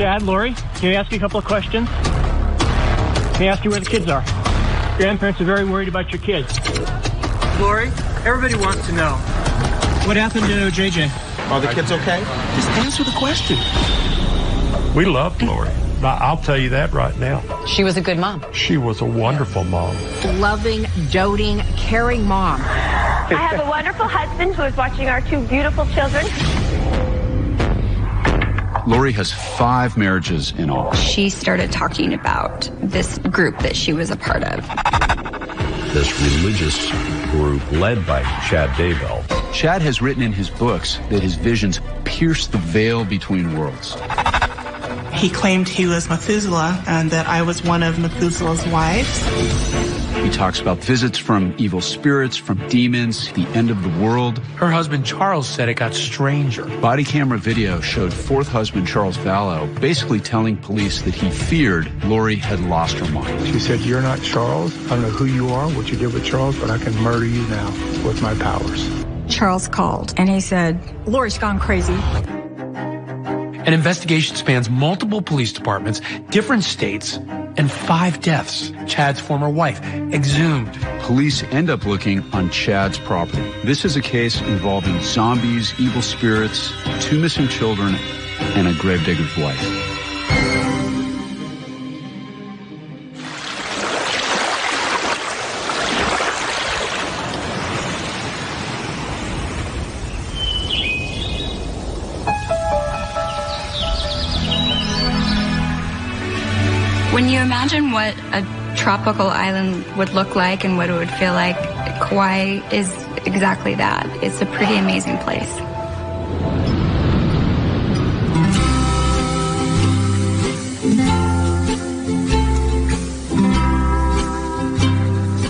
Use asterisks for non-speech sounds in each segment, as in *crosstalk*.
Chad, Lori, can I ask you a couple of questions? Can I ask you where the kids are? Grandparents are very worried about your kids. Lori, everybody wants to know. What happened to JJ? Are the kids okay? Just answer the question. We loved Lori. I'll tell you that right now. She was a good mom. She was a wonderful mom. Loving, doting, caring mom. I have a wonderful husband who is watching our two beautiful children. Lori has five marriages in all. She started talking about this group that she was a part of. This religious group led by Chad Daybell. Chad has written in his books that his visions pierce the veil between worlds. He claimed he was Methuselah and that I was one of Methuselah's wives. He talks about visits from evil spirits, from demons, the end of the world. Her husband Charles said it got stranger. Body camera video showed fourth husband Charles Vallow basically telling police that he feared Lori had lost her mind. She said, You're not Charles. I don't know who you are, what you did with Charles, but I can murder you now with my powers. Charles called and he said, Lori's gone crazy. An investigation spans multiple police departments, different states, and five deaths. Chad's former wife exhumed. Police end up looking on Chad's property. This is a case involving zombies, evil spirits, two missing children, and a gravedigger's wife. What a tropical island would look like and what it would feel like, Kauai is exactly that. It's a pretty amazing place.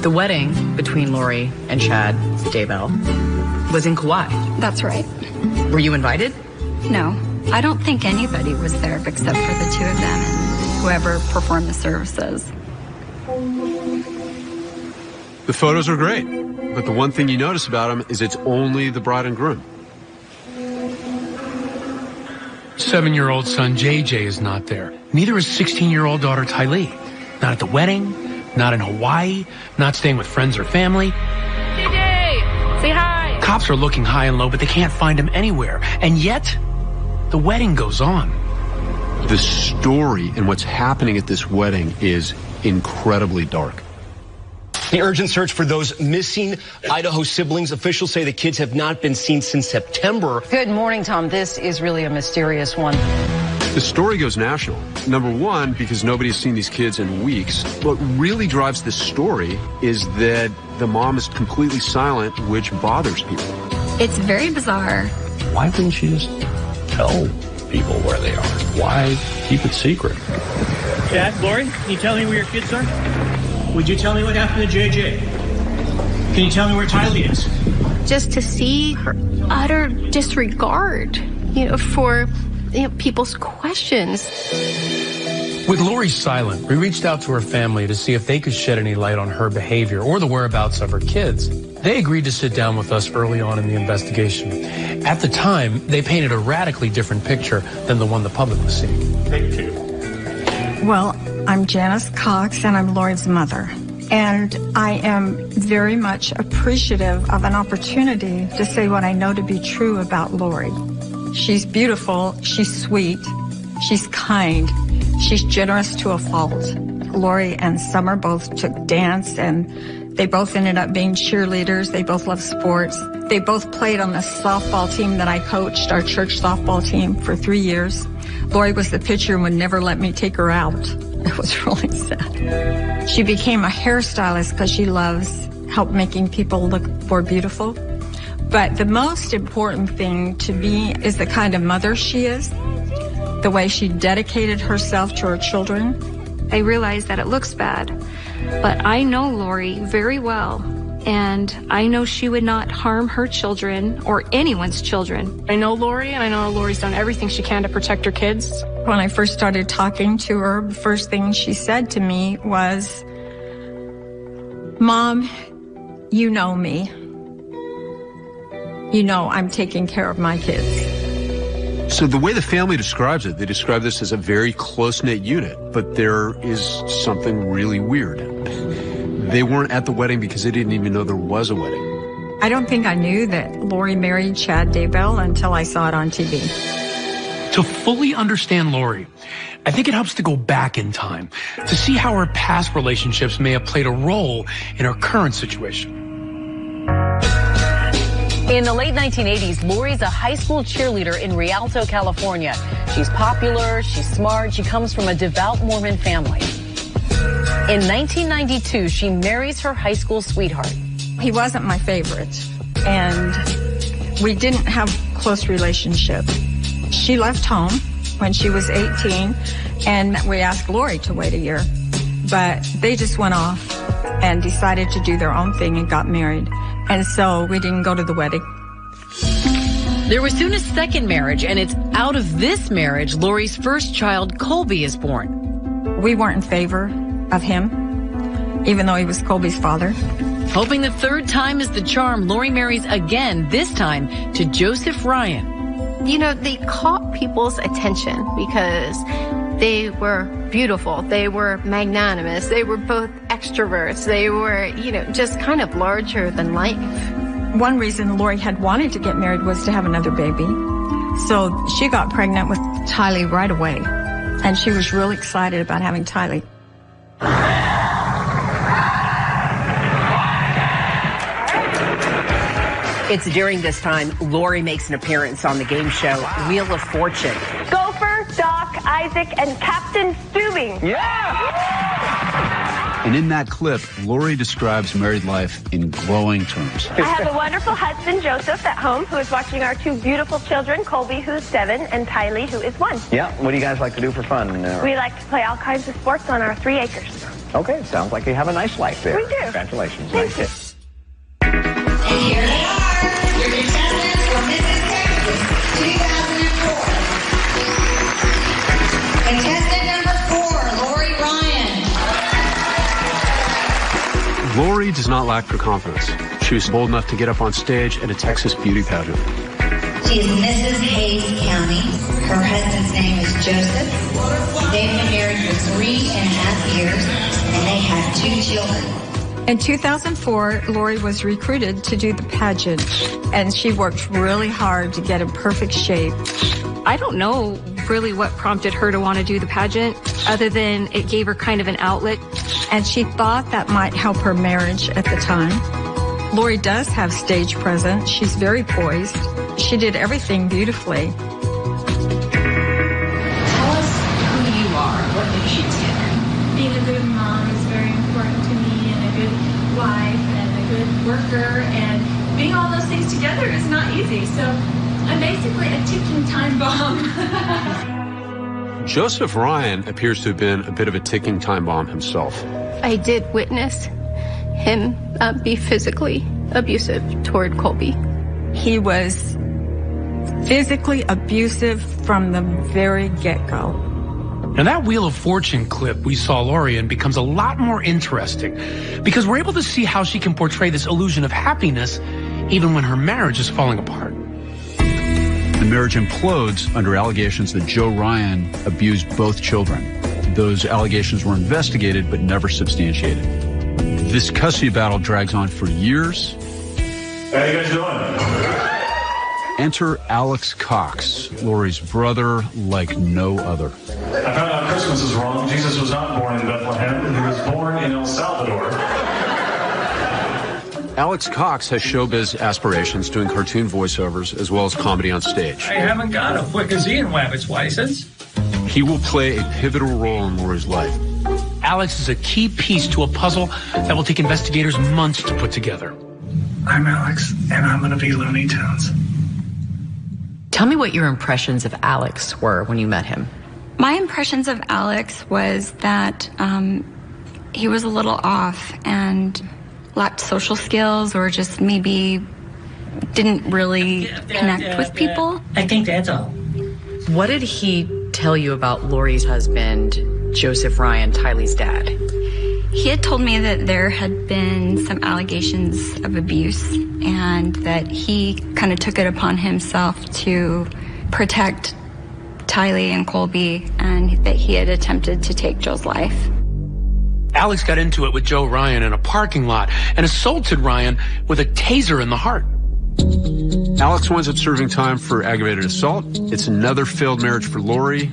The wedding between Lori and Chad Daybell was in Kauai. That's right. Were you invited? No, I don't think anybody was there except for the two of them whoever performed the services. The photos are great, but the one thing you notice about them is it's only the bride and groom. Seven year old son JJ is not there. Neither is 16 year old daughter Tylee. Not at the wedding, not in Hawaii, not staying with friends or family. JJ, say hi. Cops are looking high and low, but they can't find him anywhere. And yet, the wedding goes on. The story and what's happening at this wedding is incredibly dark. The urgent search for those missing Idaho siblings. Officials say the kids have not been seen since September. Good morning, Tom. This is really a mysterious one. The story goes national. Number one, because nobody's seen these kids in weeks. What really drives this story is that the mom is completely silent, which bothers people. It's very bizarre. Why wouldn't she just tell people where they are? Why keep it secret? Chad, Lori, can you tell me where your kids are? Would you tell me what happened to JJ? Can you tell me where Tylee is? Just to see her utter disregard, you know, for you know, people's questions. With Lori silent, we reached out to her family to see if they could shed any light on her behavior or the whereabouts of her kids. They agreed to sit down with us early on in the investigation. At the time, they painted a radically different picture than the one the public was seeing. Thank you. Well, I'm Janice Cox and I'm Lori's mother. And I am very much appreciative of an opportunity to say what I know to be true about Lori. She's beautiful, she's sweet, she's kind, she's generous to a fault. Lori and Summer both took dance and they both ended up being cheerleaders. They both love sports. They both played on the softball team that I coached, our church softball team, for three years. Lori was the pitcher and would never let me take her out. *laughs* It was really sad. She became a hairstylist because she loves help making people look more beautiful. But the most important thing to me is the kind of mother she is, the way she dedicated herself to her children. I realize that it looks bad, but I know Lori very well. And I know she would not harm her children or anyone's children. I know Lori, and I know Lori's done everything she can to protect her kids. When I first started talking to her, the first thing she said to me was, Mom, you know me. You know I'm taking care of my kids. So the way the family describes it, they describe this as a very close-knit unit, but there is something really weird. They weren't at the wedding because they didn't even know there was a wedding. I don't think I knew that Lori married Chad Daybell until I saw it on TV. To fully understand Lori, I think it helps to go back in time to see how her past relationships may have played a role in her current situation. In the late 1980s, Lori's a high school cheerleader in Rialto, California. She's popular, she's smart, she comes from a devout Mormon family. In 1992, she marries her high school sweetheart. He wasn't my favorite, and we didn't have close relationship. She left home when she was 18, and we asked Lori to wait a year, but they just went off and decided to do their own thing and got married. And so we didn't go to the wedding. There was soon a second marriage, and it's out of this marriage Lori's first child, Colby, is born. We weren't in favor of him, even though he was Colby's father. Hoping the third time is the charm, Lori marries again, this time to Joseph Ryan. You know, they caught people's attention because they were beautiful. They were magnanimous. They were both extroverts. They were, you know, just kind of larger than life. One reason Lori had wanted to get married was to have another baby. So she got pregnant with Tylee right away. And she was really excited about having Tylee. It's during this time Lori makes an appearance on the game show Wheel of Fortune. Gopher, Doc, Isaac, and Captain Stubing. Yeah! And in that clip, Lori describes married life in glowing terms. I have a wonderful husband, Joseph, at home, who is watching our two beautiful children, Colby, who's seven, and Tylee, who is one. Yeah, what do you guys like to do for fun? Uh, We like to play all kinds of sports on our three acres. Okay, sounds like you have a nice life there. We do. Congratulations. Thank nice. you. Ryan. Does not lack for confidence. She was bold enough to get up on stage at a Texas beauty pageant. She is Mrs. Hays County. Her husband's name is Joseph. They've been married for three and a half years, and they have two children. In 2004, Lori was recruited to do the pageant, and she worked really hard to get in perfect shape. I don't know really what prompted her to want to do the pageant, other than it gave her kind of an outlet. And she thought that might help her marriage at the time. Lori does have stage presence. She's very poised. She did everything beautifully. Tell us who you are. What makes you tick? being a good mom is very important to me and a good wife and a good worker and being all those things together is not easy. So I'm basically a ticking time bomb. Joseph Ryan appears to have been a bit of a ticking time bomb himself. I did witness him uh, be physically abusive toward Colby. He was physically abusive from the very get-go. Now that Wheel of Fortune clip we saw Lori in becomes a lot more interesting because we're able to see how she can portray this illusion of happiness even when her marriage is falling apart. The marriage implodes under allegations that Joe Ryan abused both children. Those allegations were investigated but never substantiated. This custody battle drags on for years. How you guys doing? Enter Alex Cox, Lori's brother like no other. I found out Christmas is wrong. Jesus was not born in Bethlehem. He was born in El Salvador. Alex Cox has showbiz aspirations, doing cartoon voiceovers as well as comedy on stage. I haven't got a Wickazian Wabbit's license. He will play a pivotal role in Lori's life. Alex is a key piece to a puzzle that will take investigators months to put together. I'm Alex, and I'm going to be Looney Tunes. Tell me what your impressions of Alex were when you met him. My impressions of Alex was that um, he was a little off and lacked social skills or just maybe didn't really connect with people. I think that's all. What did he tell you about Lori's husband, Joseph Ryan, Tylee's dad? He had told me that there had been some allegations of abuse and that he kind of took it upon himself to protect Tylee and Colby and that he had attempted to take Joe's life. Alex got into it with Joe Ryan in a parking lot and assaulted Ryan with a taser in the heart. Alex winds up serving time for aggravated assault. It's another failed marriage for Lori.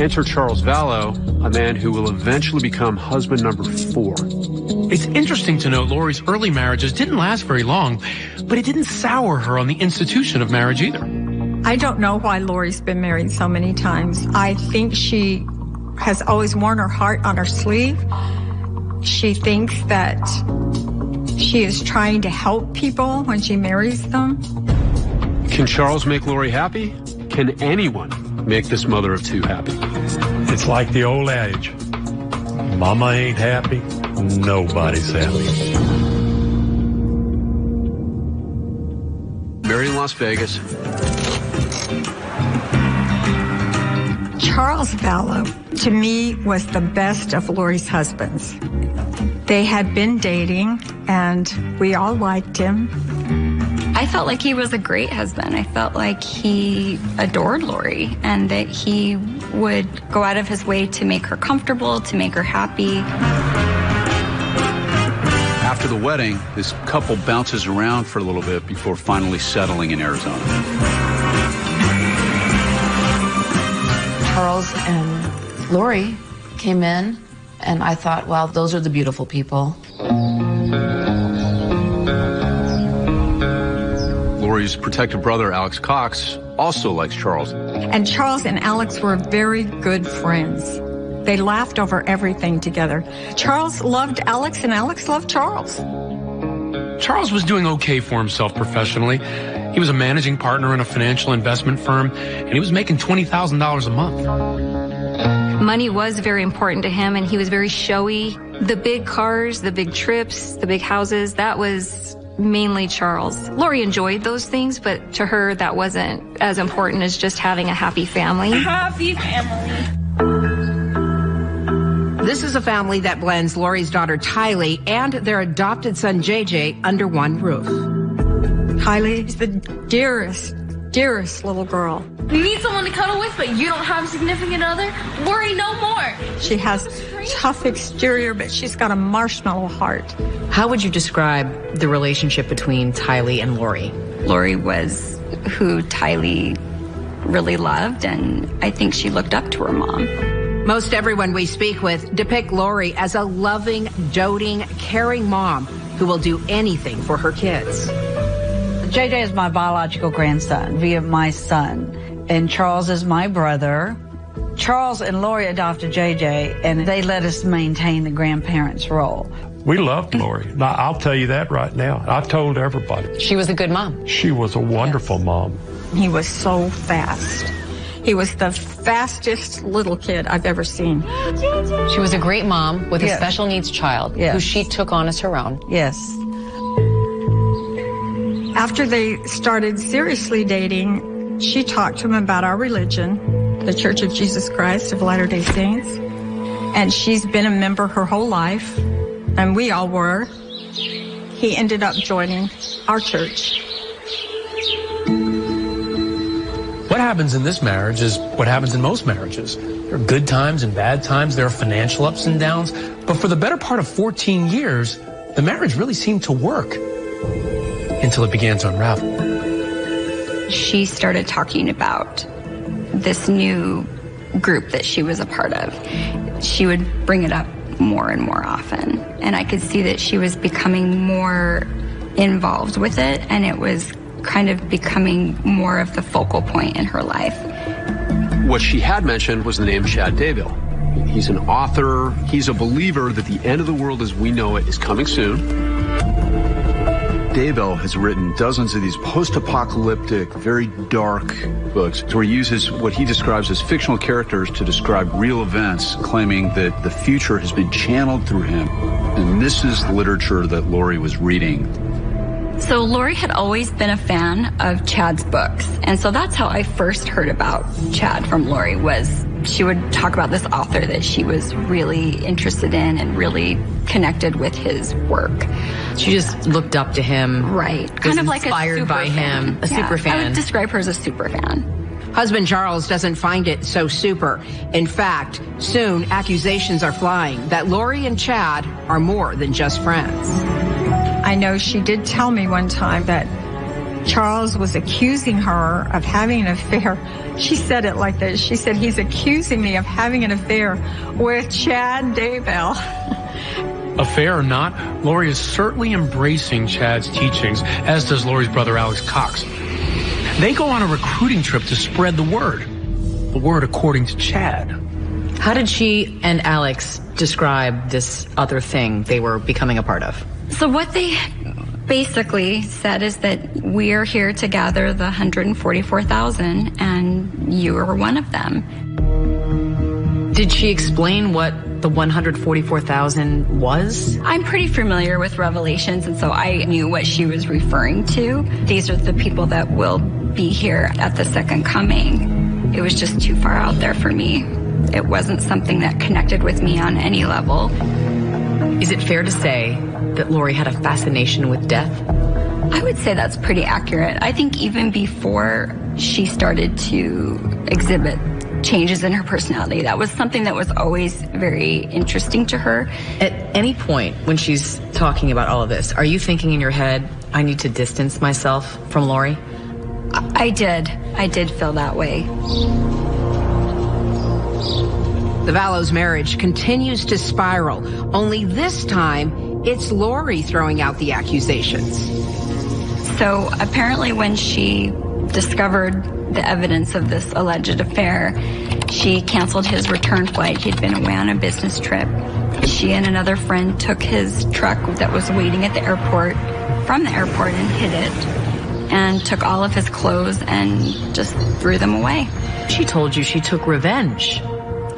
Enter Charles Vallow, a man who will eventually become husband number four. It's interesting to note Lori's early marriages didn't last very long, but it didn't sour her on the institution of marriage either. I don't know why Lori's been married so many times. I think she has always worn her heart on her sleeve. She thinks that she is trying to help people when she marries them. Can Charles make Lori happy? Can anyone make this mother of two happy? It's like the old adage Mama ain't happy, nobody's happy. Married in Las Vegas. Charles Vallow, to me, was the best of Lori's husbands. They had been dating, and we all liked him. I felt like he was a great husband. I felt like he adored Lori and that he would go out of his way to make her comfortable, to make her happy. After the wedding, this couple bounces around for a little bit before finally settling in Arizona. Charles and Lori came in, and I thought, well, those are the beautiful people. Lori's protective brother, Alex Cox, also likes Charles. And Charles and Alex were very good friends. They laughed over everything together. Charles loved Alex, and Alex loved Charles. Charles was doing okay for himself professionally. He was a managing partner in a financial investment firm, and he was making $20,000 a month. Money was very important to him and he was very showy. The big cars, the big trips, the big houses, that was mainly Charles. Lori enjoyed those things, but to her, that wasn't as important as just having a happy family. Happy family. This is a family that blends Lori's daughter Tylee and their adopted son JJ under one roof. Tylee is the dearest, dearest little girl. You need someone to cuddle with, but you don't have a significant other? Worry no more. She has tough exterior, but she's got a marshmallow heart. How would you describe the relationship between Tylee and Lori? Lori was who Tylee really loved, and I think she looked up to her mom. Most everyone we speak with depict Lori as a loving, doting, caring mom who will do anything for her kids. JJ is my biological grandson via my son, and Charles is my brother. Charles and Lori adopted JJ, and they let us maintain the grandparents' role. We loved Lori. Now, I'll tell you that right now. I told everybody. She was a good mom. She was a wonderful mom. He was so fast. He was the fastest little kid I've ever seen. She was a great mom with a special needs child who she took on as her own. Yes. After they started seriously dating, she talked to him about our religion, the Church of Jesus Christ of Latter-day Saints. And she's been a member her whole life, and we all were. He ended up joining our church. What happens in this marriage is what happens in most marriages. There are good times and bad times. There are financial ups and downs. But for the better part of 14 years, the marriage really seemed to work until it began to unravel. She started talking about this new group that she was a part of. She would bring it up more and more often. And I could see that she was becoming more involved with it, and it was kind of becoming more of the focal point in her life. What she had mentioned was the name Chad Daybell. He's an author. He's a believer that the end of the world as we know it is coming soon. Daybell has written dozens of these post-apocalyptic, very dark books where he uses what he describes as fictional characters to describe real events, claiming that the future has been channeled through him. And this is the literature that Lori was reading So Lori had always been a fan of Chad's books. And so that's how I first heard about Chad from Lori was she would talk about this author that she was really interested in and really connected with his work. She just looked up to him. Right. Kind of like a inspired super by fan. him. A Yeah, super I fan. would describe her as a super fan. Husband Charles doesn't find it so super. In fact, soon accusations are flying that Lori and Chad are more than just friends. I know she did tell me one time that Charles was accusing her of having an affair. She said it like this. She said, he's accusing me of having an affair with Chad Daybell. *laughs* Affair or not, Lori is certainly embracing Chad's teachings, as does Lori's brother Alex Cox. They go on a recruiting trip to spread the word. The word according to Chad. How did she and Alex describe this other thing they were becoming a part of? So what they basically said is that we are here to gather the 144,000 and you are one of them. Did she explain what the 144,000 was? I'm pretty familiar with Revelations and so I knew what she was referring to. These are the people that will be here at the second coming. It was just too far out there for me. It wasn't something that connected with me on any level. Is it fair to say that Lori had a fascination with death? I would say that's pretty accurate. I think even before she started to exhibit changes in her personality, that was something that was always very interesting to her. At any point when she's talking about all of this, are you thinking in your head, I need to distance myself from Lori? I did. I did feel that way. The Vallows marriage continues to spiral, only this time it's Lori throwing out the accusations. So apparently, when she discovered the evidence of this alleged affair, she canceled his return flight. He'd been away on a business trip. She and another friend took his truck that was waiting at the airport from the airport and hid it and took all of his clothes and just threw them away. She told you she took revenge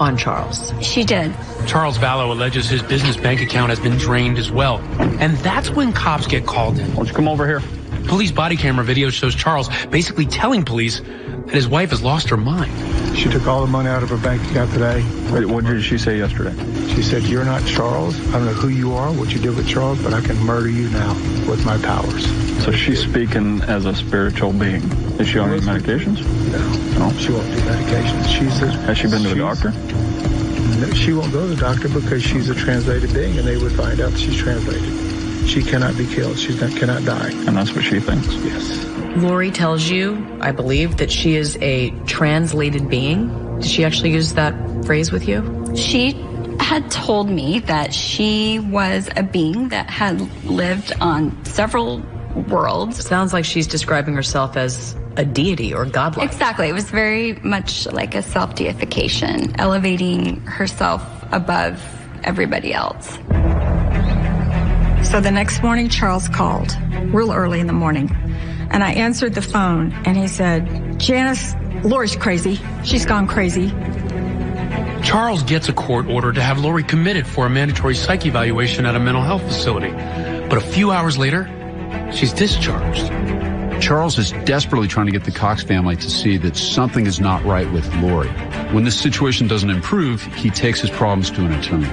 on Charles. She did. Charles Vallow alleges his business bank account has been drained as well. And that's when cops get called in. Why don't you come over here? Police body camera video shows Charles basically telling police that his wife has lost her mind. She took all the money out of her bank account today. Wait, what did she say yesterday? She said, You're not Charles. I don't know who you are, what you did with Charles, but I can murder you now with my powers. So she's speaking as a spiritual being. Is she on any medications? No. No? She won't do medications. She's a, Has she been to a she's- doctor? No, She won't go to the doctor because she's a translated being and they would find out she's translated. She cannot be killed. She cannot die. And that's what she thinks? Yes. Lori tells you, I believe, that she is a translated being. Did she actually use that phrase with you? She had told me that she was a being that had lived on several worlds. Sounds like she's describing herself as a deity or godlike. Exactly. It was very much like a self deification, elevating herself above everybody else. So the next morning, Charles called real early in the morning. And I answered the phone and he said, Janice, Lori's crazy. She's gone crazy. Charles gets a court order to have Lori committed for a mandatory psych evaluation at a mental health facility. But a few hours later, she's discharged. Charles is desperately trying to get the Cox family to see that something is not right with Lori. When this situation doesn't improve, he takes his problems to an attorney.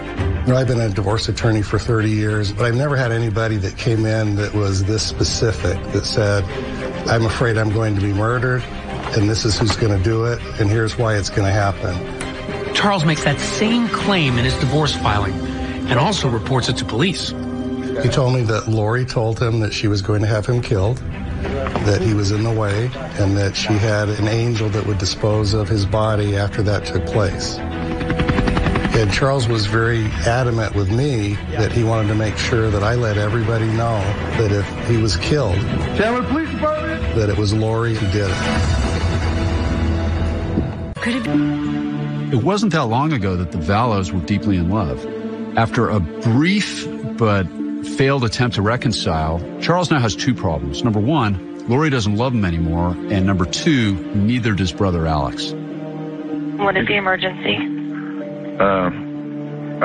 You know, I've been a divorce attorney for 30 years, but I've never had anybody that came in that was this specific that said, I'm afraid I'm going to be murdered, and this is who's going to do it, and here's why it's going to happen. Charles makes that same claim in his divorce filing and also reports it to police. He told me that Lori told him that she was going to have him killed, that he was in the way, and that she had an angel that would dispose of his body after that took place. And Charles was very adamant with me that he wanted to make sure that I let everybody know that if he was killed, Chandler Police Department! that it was Lori who did it. It wasn't that long ago that the Vallows were deeply in love. After a brief but failed attempt to reconcile, Charles now has two problems. Number one, Lori doesn't love him anymore, and number two, neither does brother Alex. What is the emergency? Uh,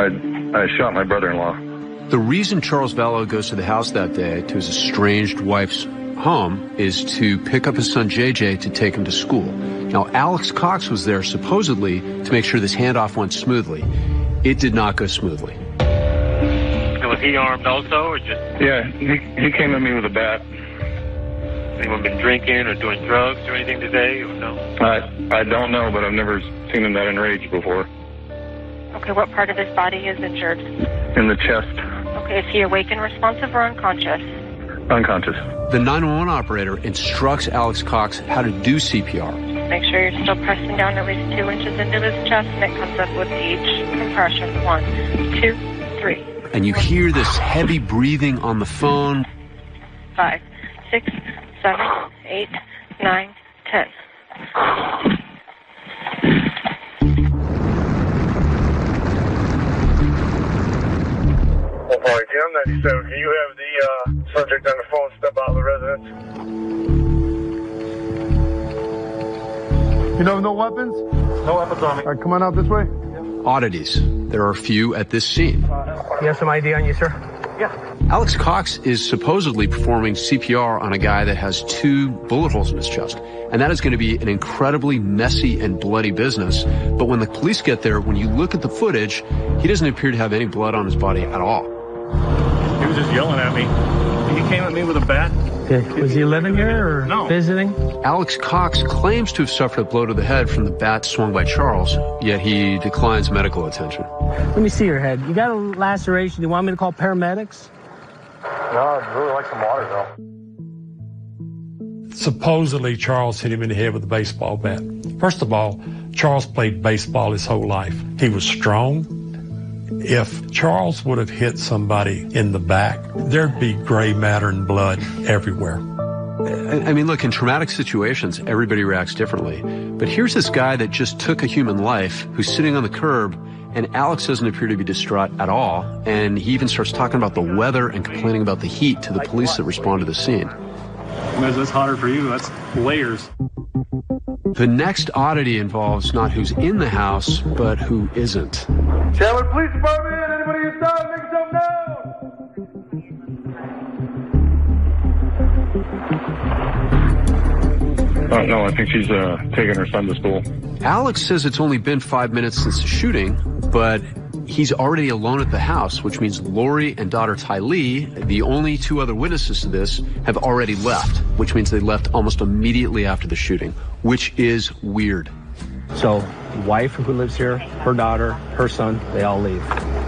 I, I shot my brother-in-law. The reason Charles Vallow goes to the house that day to his estranged wife's home is to pick up his son JJ to take him to school. Now, Alex Cox was there supposedly to make sure this handoff went smoothly. It did not go smoothly. Was he armed also, or just? Yeah, he, he came at me with a bat. Anyone been drinking or doing drugs or anything today or no? I I don't know, but I've never seen him that enraged before. Okay, what part of his body is injured? In the chest, Okay, is he awake and responsive or unconscious? unconscious. The 911 operator instructs Alex Cox how to do CPR. Make sure you're still pressing down at least two inches into his chest and it comes up with each compression. One, two, three, And you hear this heavy breathing on the phone. five, six, seven, eight, nine, ten. Sorry, Jim, 97. Can you have the uh, subject on the phone step out of the residence? You know, no weapons? No weapons on me. All right, come on out this way. Oddities. There are a few at this scene. You have some ID on you, sir? Yeah. Alex Cox is supposedly performing CPR on a guy that has two bullet holes in his chest. And that is going to be an incredibly messy and bloody business. But when the police get there, when you look at the footage, he doesn't appear to have any blood on his body at all. He was just yelling at me. He came at me with a bat. Was he living here or No. visiting? Alex Cox claims to have suffered a blow to the head from the bat swung by Charles, yet he declines medical attention. Let me see your head. You got a laceration. Do you want me to call paramedics? No, I'd really like some water, though. Supposedly, Charles hit him in the head with a baseball bat. First of all, Charles played baseball his whole life. He was strong. If Charles would have hit somebody in the back, there'd be gray matter and blood everywhere. I I mean, look, in traumatic situations, everybody reacts differently. But here's this guy that just took a human life who's sitting on the curb, and Alex doesn't appear to be distraught at all. And he even starts talking about the weather and complaining about the heat to the police that respond to the scene. As that's hotter for you, that's layers. The next oddity involves not who's in the house, but who isn't. Chandler Police Department, anybody inside, make yourself known. Uh, no, I think she's uh, taking her son to school. Alex says it's only been five minutes since the shooting, but he's already alone at the house, which means Lori and daughter Tylee, the only two other witnesses to this, have already left, which means they left almost immediately after the shooting, which is weird. So, wife who lives here, her daughter, her son, they all leave.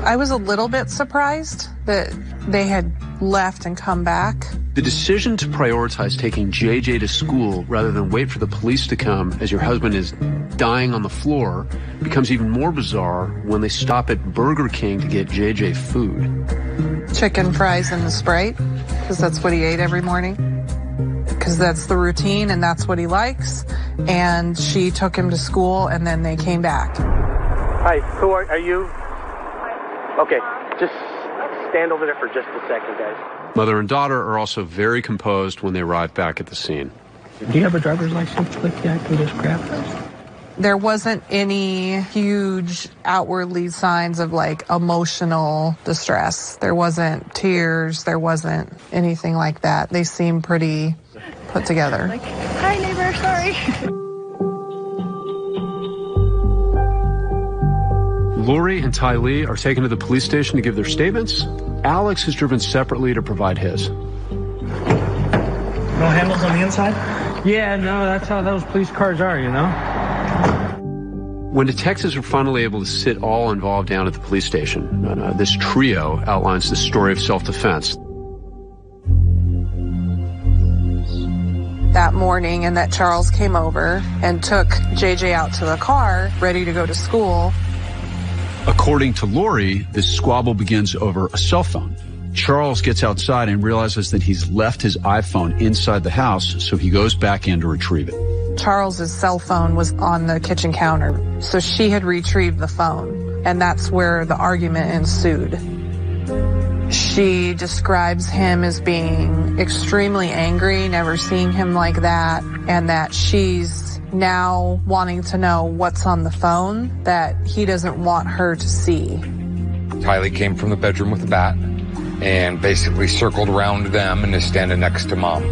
I was a little bit surprised that they had left and come back. The decision to prioritize taking JJ to school rather than wait for the police to come as your husband is dying on the floor becomes even more bizarre when they stop at Burger King to get JJ food. Chicken fries and a Sprite, because that's what he ate every morning. Because that's the routine and that's what he likes. And she took him to school and then they came back. Hi, who are, are you? Okay, just stand over there for just a second, guys. Mother and daughter are also very composed when they arrive back at the scene. Do you have a driver's license with you? I can just grab it. There wasn't any huge outwardly signs of like emotional distress. There wasn't tears. There wasn't anything like that. They seemed pretty put together. Hi, neighbor. Sorry. *laughs* Lori and Tylee are taken to the police station to give their statements. Alex is driven separately to provide his. No handles on the inside? Yeah, no, that's how those police cars are, you know? When detectives are finally able to sit all involved down at the police station, uh, this trio outlines the story of self-defense. that morning and that Charles came over and took JJ out to the car ready to go to school. According to Lori, this squabble begins over a cell phone. Charles gets outside and realizes that he's left his iPhone inside the house, so he goes back in to retrieve it. Charles's cell phone was on the kitchen counter, so she had retrieved the phone, and that's where the argument ensued. She describes him as being extremely angry, never seeing him like that, and that she's now wanting to know what's on the phone that he doesn't want her to see. Tylee came from the bedroom with a bat and basically circled around them and is standing next to mom.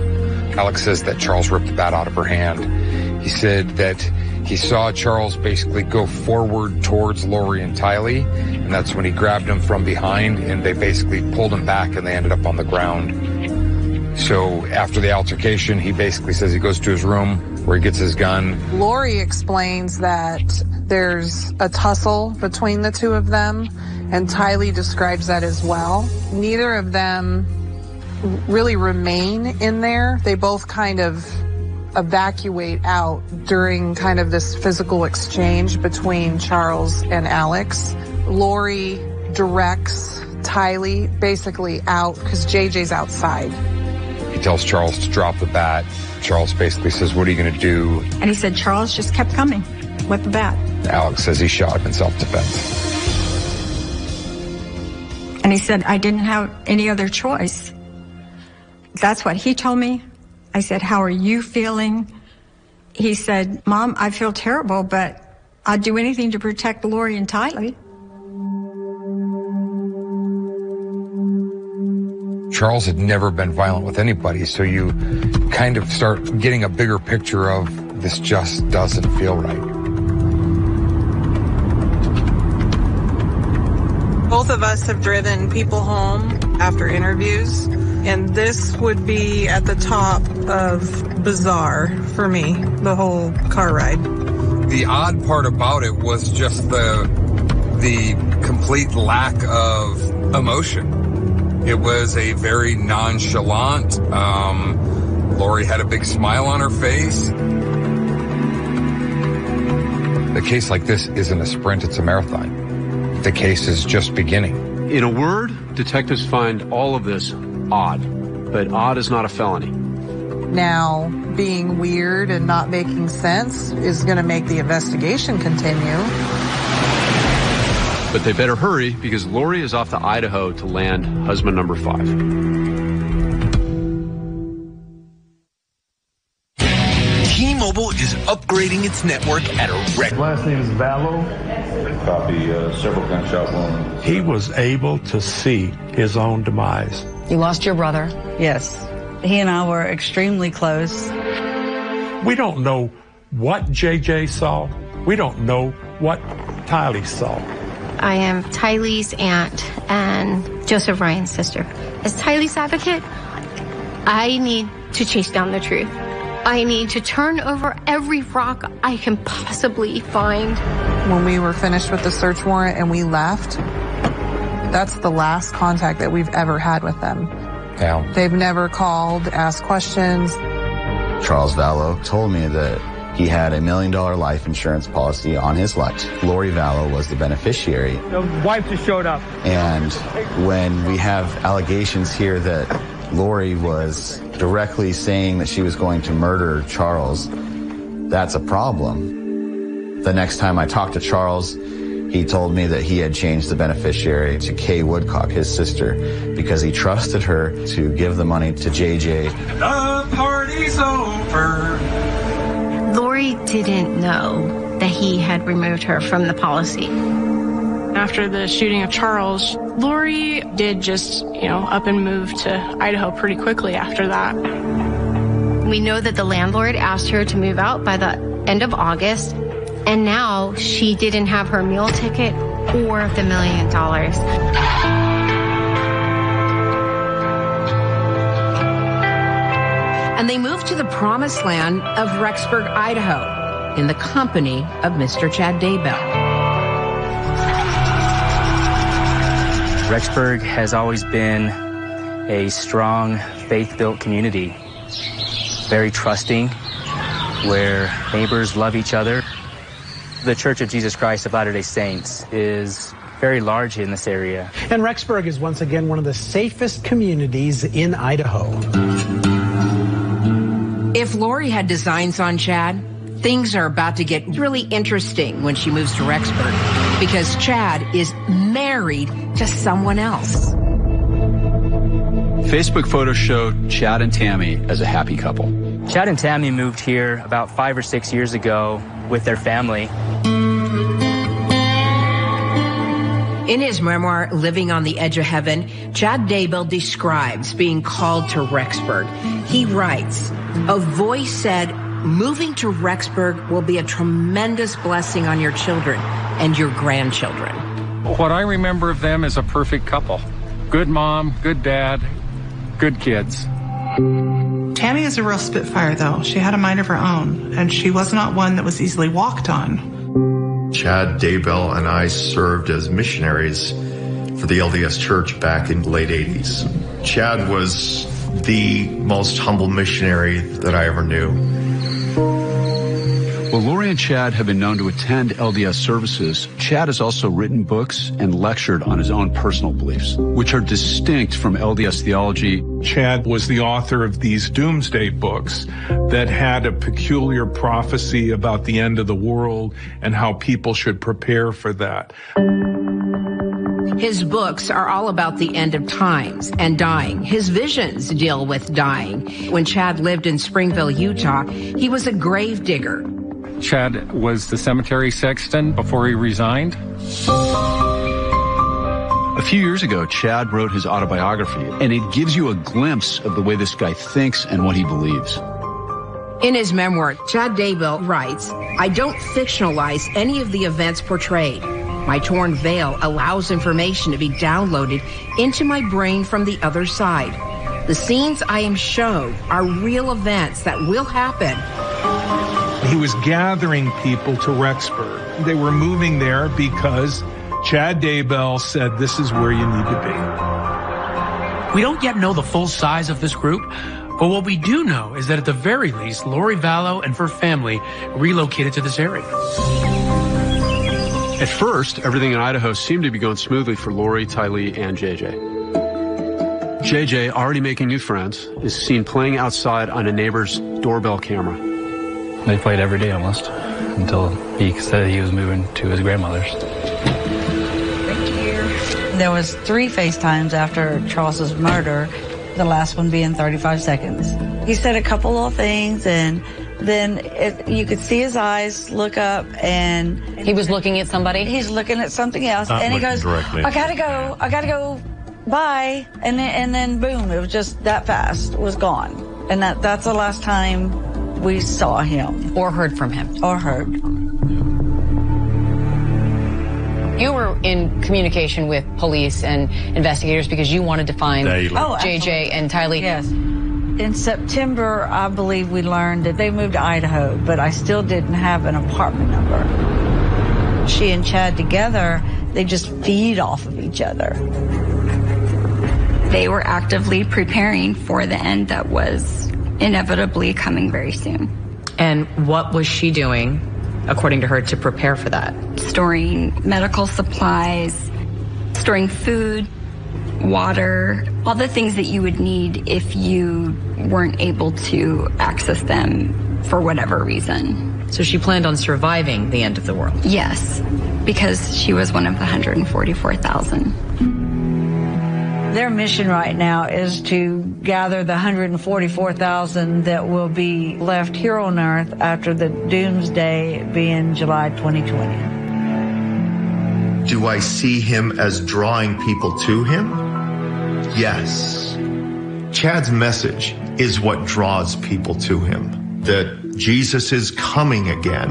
Alex says that Charles ripped the bat out of her hand. He said that he saw Charles basically go forward towards Lori and Tylee, and that's when he grabbed him from behind and they basically pulled him back and they ended up on the ground. So after the altercation, he basically says he goes to his room where he gets his gun. Lori explains that there's a tussle between the two of them, and Tylee describes that as well. Neither of them really remain in there. They both kind of evacuate out during kind of this physical exchange between Charles and Alex. Lori directs Tylee basically out because JJ's outside. He tells Charles to drop the bat. Charles basically says, What are you going to do? And he said Charles just kept coming with the bat. Alex says he shot him in self defense. And he said, I didn't have any other choice. That's what he told me. I said, How are you feeling? He said, Mom, I feel terrible, but I'd do anything to protect Lori and Tylee. Charles had never been violent with anybody, so you kind of start getting a bigger picture of this just doesn't feel right. Both of us have driven people home after interviews, and this would be at the top of bizarre for me, the whole car ride. The odd part about it was just the the complete lack of emotion. It was a very nonchalant. Um, Lori had a big smile on her face. The case like this isn't a sprint, it's a marathon. The case is just beginning. In a word, detectives find all of this odd, but odd is not a felony. Now, being weird and not making sense is going to make the investigation continue. But they better hurry because Lori is off to Idaho to land husband number five. T-Mobile is upgrading its network at a record. Last name is Vallow. Copy, uh, several gunshot wounds. He was able to see his own demise. You lost your brother. Yes. He and I were extremely close. We don't know what JJ saw. We don't know what Tylee saw. I am Tylee's aunt and Joseph Ryan's sister. As Tylee's advocate, I need to chase down the truth. I need to turn over every rock I can possibly find. When we were finished with the search warrant and we left, that's the last contact that we've ever had with them. Yeah. They've never called, asked questions. Charles Vallow told me that he had a million dollar life insurance policy on his life. Lori Vallow was the beneficiary. The wife just showed up. And when we have allegations here that Lori was directly saying that she was going to murder Charles, that's a problem. The next time I talked to Charles, he told me that he had changed the beneficiary to Kay Woodcock, his sister, because he trusted her to give the money to JJ. The party's over. Lori didn't know that he had removed her from the policy. After the shooting of Charles, Lori did just, you know, up and move to Idaho pretty quickly after that. We know that the landlord asked her to move out by the end of August, and now she didn't have her meal ticket or the million dollars. And they moved to the promised land of Rexburg, Idaho, in the company of Mr. Chad Daybell. Rexburg has always been a strong, faith-built community. Very trusting, where neighbors love each other. The Church of Jesus Christ of Latter-day Saints is very large in this area. And Rexburg is once again one of the safest communities in Idaho. If Lori had designs on Chad, things are about to get really interesting when she moves to Rexburg because Chad is married to someone else. Facebook photos show Chad and Tammy as a happy couple. Chad and Tammy moved here about five or six years ago with their family. In his memoir, Living on the Edge of Heaven, Chad Daybell describes being called to Rexburg. He writes, A voice said, moving to Rexburg will be a tremendous blessing on your children and your grandchildren. What I remember of them is a perfect couple. Good mom, good dad, good kids. Tammy is a real spitfire, though. She had a mind of her own, and she was not one that was easily walked on. Chad Daybell and I served as missionaries for the LDS Church back in the late 80s. Chad was the most humble missionary that I ever knew. Well, Lori and Chad have been known to attend LDS services. Chad has also written books and lectured on his own personal beliefs, which are distinct from LDS theology. Chad was the author of these doomsday books that had a peculiar prophecy about the end of the world and how people should prepare for that. His books are all about the end of times and dying. His visions deal with dying. When Chad lived in Springville, Utah, he was a grave digger. Chad was the cemetery sexton before he resigned. A few years ago, Chad wrote his autobiography, and it gives you a glimpse of the way this guy thinks and what he believes. In his memoir, Chad Daybell writes, I don't fictionalize any of the events portrayed. My torn veil allows information to be downloaded into my brain from the other side. The scenes I am shown are real events that will happen. He was gathering people to Rexburg. They were moving there because Chad Daybell said, this is where you need to be. We don't yet know the full size of this group, but what we do know is that at the very least, Lori Vallow and her family relocated to this area. At first, everything in Idaho seemed to be going smoothly for Lori, Tylee, and JJ. JJ, already making new friends, is seen playing outside on a neighbor's doorbell camera. They played every day almost until he said he was moving to his grandmother's. There was three FaceTimes after Charles's murder, the last one being 35 seconds. He said a couple of things and then it, you could see his eyes look up and he was looking at somebody. He's looking at something else, Not and he goes, directly. "I gotta go, I gotta go, bye," and then and then boom, it was just that fast, was gone, and that that's the last time we saw him or heard from him or heard. You were in communication with police and investigators because you wanted to find Daily. Oh, JJ and Tylee. Yes. In September, I believe we learned that they moved to Idaho, but I still didn't have an apartment number. She and Chad together, they just feed off of each other. They were actively preparing for the end that was inevitably coming very soon. And what was she doing, according to her, to prepare for that? Storing medical supplies, storing food, water, all the things that you would need if you weren't able to access them for whatever reason. So she planned on surviving the end of the world. Yes, because she was one of the 144,000. Their mission right now is to gather the 144,000 that will be left here on Earth after the doomsday being July 2020. Do I see him as drawing people to him? Yes. Chad's message is what draws people to him. That Jesus is coming again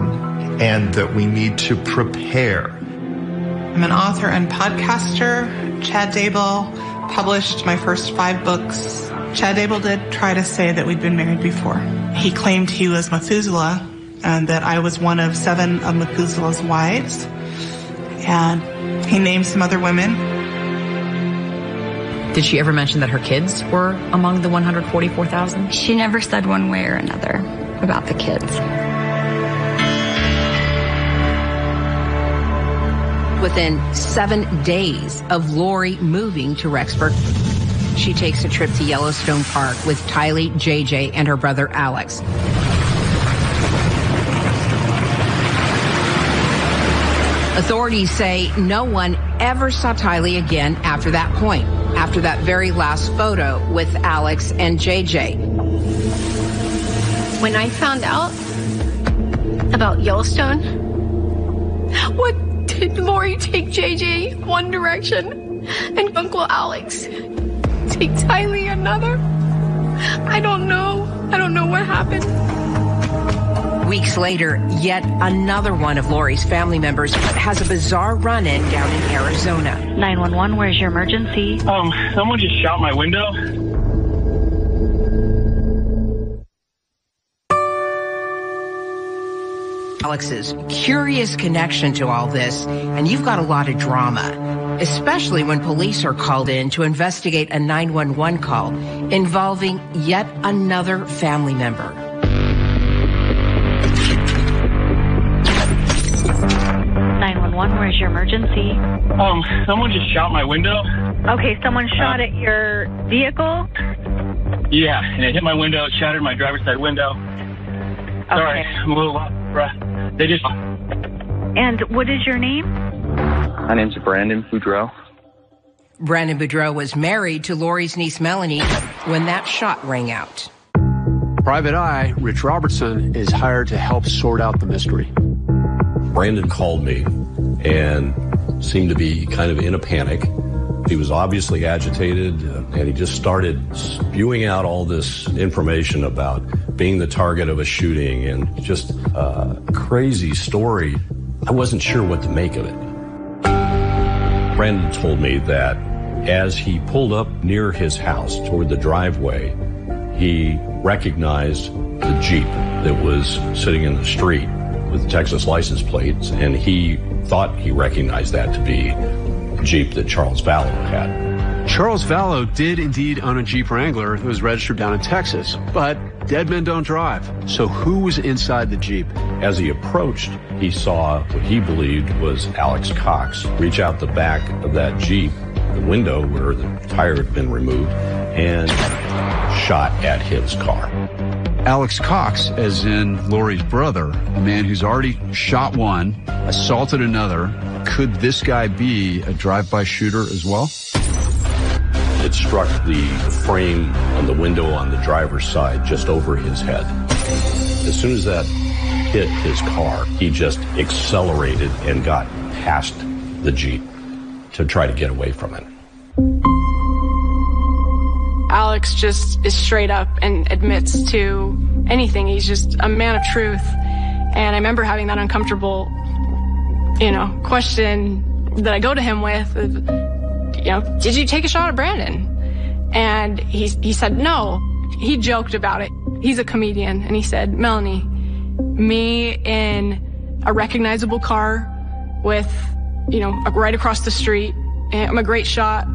and that we need to prepare. I'm an author and podcaster. Chad Daybell published my first five books. Chad Daybell did try to say that we'd been married before. He claimed he was Methuselah and that I was one of seven of Methuselah's wives. And he named some other women. Did she ever mention that her kids were among the 144,000? She never said one way or another about the kids. Within seven days of Lori moving to Rexburg, she takes a trip to Yellowstone Park with Tylee, JJ, and her brother Alex. Authorities say no one ever saw Tylee again after that point, after that very last photo with Alex and JJ. When I found out about Yellowstone, what did Lori take JJ one direction and Uncle Alex take Tylee another? I don't know. I don't know what happened. Weeks later, yet another one of Lori's family members has a bizarre run-in down in Arizona. 911, where's your emergency? Um, someone just shot my window. Alex's curious connection to all this, and you've got a lot of drama, especially when police are called in to investigate a 911 call involving yet another family member. 911, where's your emergency? Um, someone just shot my window. Okay, someone shot at your vehicle? Yeah, and it hit my window, it shattered my driver's side window. Sorry, I'm a little out of breath. They just. And what is your name? My name's Brandon Boudreau. Brandon Boudreau was married to Lori's niece Melanie when that shot rang out. Private Eye, Rich Robertson, is hired to help sort out the mystery. Brandon called me and seemed to be kind of in a panic. He was obviously agitated uh, and he just started spewing out all this information about being the target of a shooting and just a crazy story. I wasn't sure what to make of it. Brandon told me that as he pulled up near his house toward the driveway, he recognized the Jeep that was sitting in the street with Texas license plates, and he thought he recognized that to be the Jeep that Charles Vallow had. Charles Vallow did indeed own a Jeep Wrangler that was registered down in Texas, but dead men don't drive. So who was inside the Jeep? As he approached, he saw what he believed was Alex Cox reach out the back of that Jeep, the window where the tire had been removed, and shot at his car. Alex Cox, as in Lori's brother, a man who's already shot one, assaulted another. Could this guy be a drive-by shooter as well? It struck the frame on the window on the driver's side just over his head. As soon as that hit his car, he just accelerated and got past the Jeep to try to get away from it. Alex just is straight up and admits to anything. He's just a man of truth. And I remember having that uncomfortable, you know, question that I go to him with, of, you know, did you take a shot at Brandon? And he, he said, no. He joked about it. He's a comedian. And he said, Melanie, me in a recognizable car with, you know, right across the street, eh, I'm a great shot.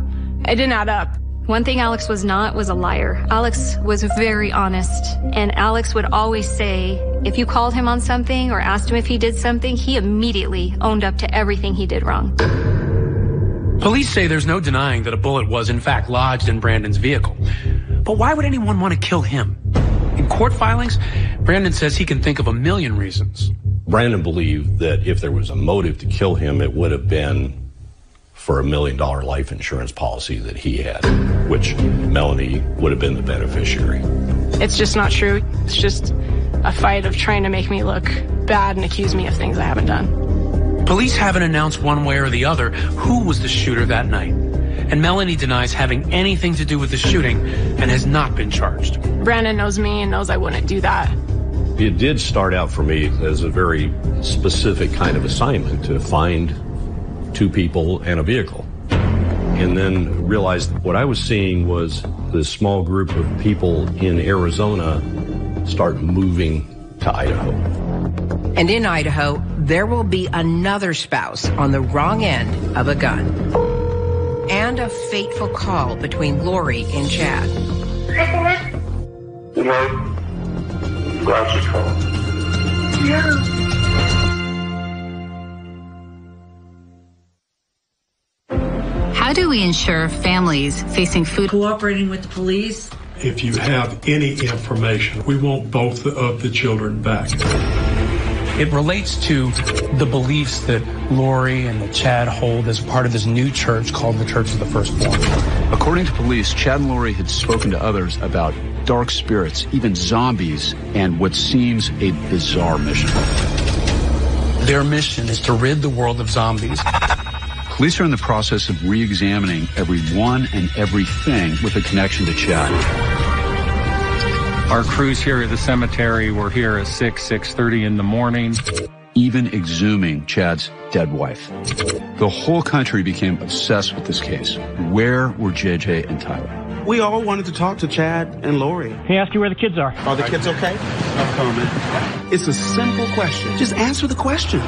It didn't add up. One thing Alex was not was a liar. Alex was very honest, and Alex would always say if you called him on something or asked him if he did something, he immediately owned up to everything he did wrong. Police say there's no denying that a bullet was in fact lodged in Brandon's vehicle. But why would anyone want to kill him? In court filings, Brandon says he can think of a million reasons. Brandon believed that if there was a motive to kill him, it would have been for a million dollar life insurance policy that he had, which Melanie would have been the beneficiary. It's just not true. It's just a fight of trying to make me look bad and accuse me of things I haven't done. Police haven't announced one way or the other who was the shooter that night. And Melanie denies having anything to do with the shooting and has not been charged. Brandon knows me and knows I wouldn't do that. It did start out for me as a very specific kind of assignment to find two people and a vehicle. And then realized what I was seeing was this small group of people in Arizona start moving to Idaho. And in Idaho, there will be another spouse on the wrong end of a gun. And a fateful call between Lori and Chad. You know, glasses phone. Yeah. Do we ensure families facing food cooperating with the police? If you have any information, we want both of the children back. It relates to the beliefs that Lori and Chad hold as part of this new church called the Church of the Firstborn. According to police, Chad and Lori had spoken to others about dark spirits, even zombies, and what seems a bizarre mission. Their mission is to rid the world of zombies. Police are in the process of re-examining everyone and everything with a connection to Chad. Our crews here at the cemetery were here at 6, 6.30 in the morning. Even exhuming Chad's dead wife. The whole country became obsessed with this case. Where were JJ and Tylee? We all wanted to talk to Chad and Lori. He asked you where the kids are. Are the kids okay? No comment. It's a simple question. Just answer the question.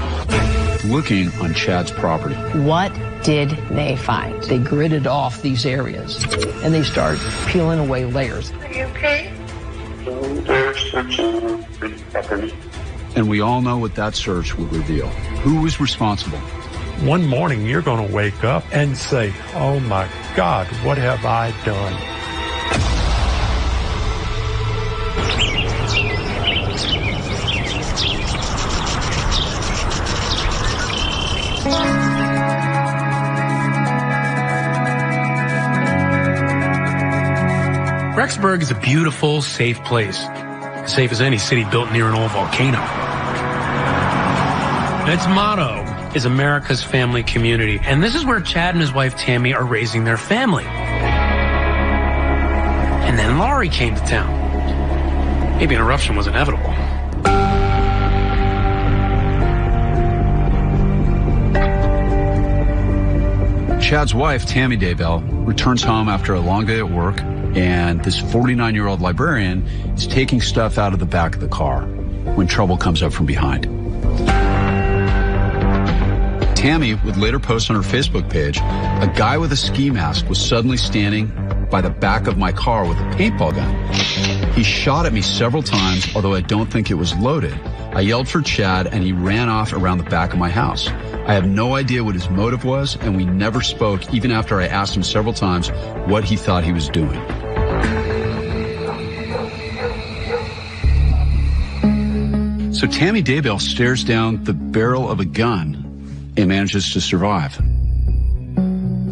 Looking on Chad's property. What did they find? They gridded off these areas and they started peeling away layers. Are you okay? They're searching the property. And we all know what that search would reveal. Who was responsible? One morning you're going to wake up and say, oh my God, what have I done? Rexburg is a beautiful, safe place. As safe as any city built near an old volcano. Its motto is America's family community. And this is where Chad and his wife Tammy are raising their family. And then Lori came to town. Maybe an eruption was inevitable. Chad's wife, Tammy Daybell, returns home after a long day at work, and this 49 year old librarian is taking stuff out of the back of the car when trouble comes up from behind. Tammy would later post on her Facebook page a guy with a ski mask was suddenly standing by the back of my car with a paintball gun. He shot at me several times, although I don't think it was loaded. I yelled for Chad and he ran off around the back of my house. I have no idea what his motive was, and we never spoke even after I asked him several times what he thought he was doing. So Tammy Daybell stares down the barrel of a gun and manages to survive.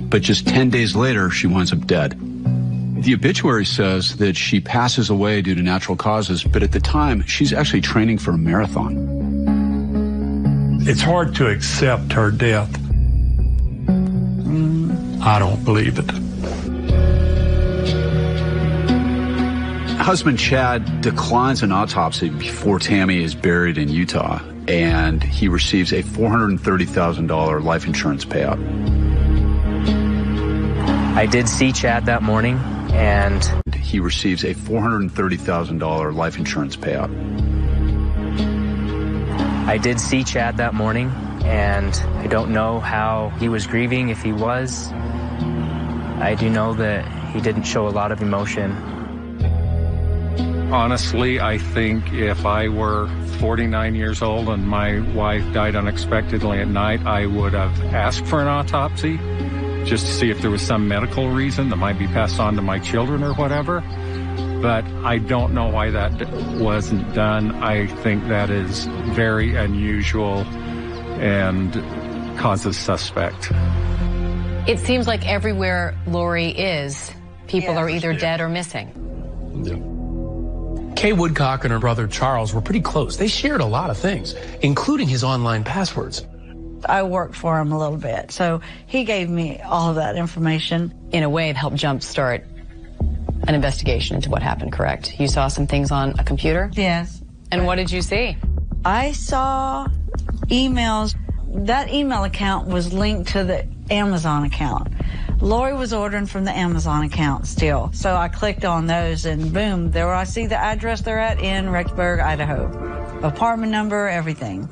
But just 10 days later, she winds up dead. The obituary says that she passes away due to natural causes, but at the time, she's actually training for a marathon. It's hard to accept her death. I don't believe it. Husband Chad declines an autopsy before Tammy is buried in Utah, and he receives a $430,000 life insurance payout. I did see Chad that morning, and he receives a $430,000 life insurance payout. I did see Chad that morning, and I don't know how he was grieving, if he was. I do know that he didn't show a lot of emotion. Honestly, I think if I were 49 years old and my wife died unexpectedly at night, I would have asked for an autopsy just to see if there was some medical reason that might be passed on to my children or whatever. But I don't know why that wasn't done. I think that is very unusual and causes suspect. It seems like everywhere Lori is, people are either dead or missing. Kay Woodcock and her brother Charles were pretty close. They shared a lot of things, including his online passwords. I worked for him a little bit, so he gave me all of that information. In a way, it helped jumpstart an investigation into what happened, correct? You saw some things on a computer? Yes. And what did you see? I saw emails. That email account was linked to the Amazon account. Lori was ordering from the Amazon account still. So I clicked on those and boom, there I see the address they're at in Rexburg, Idaho. Apartment number, everything.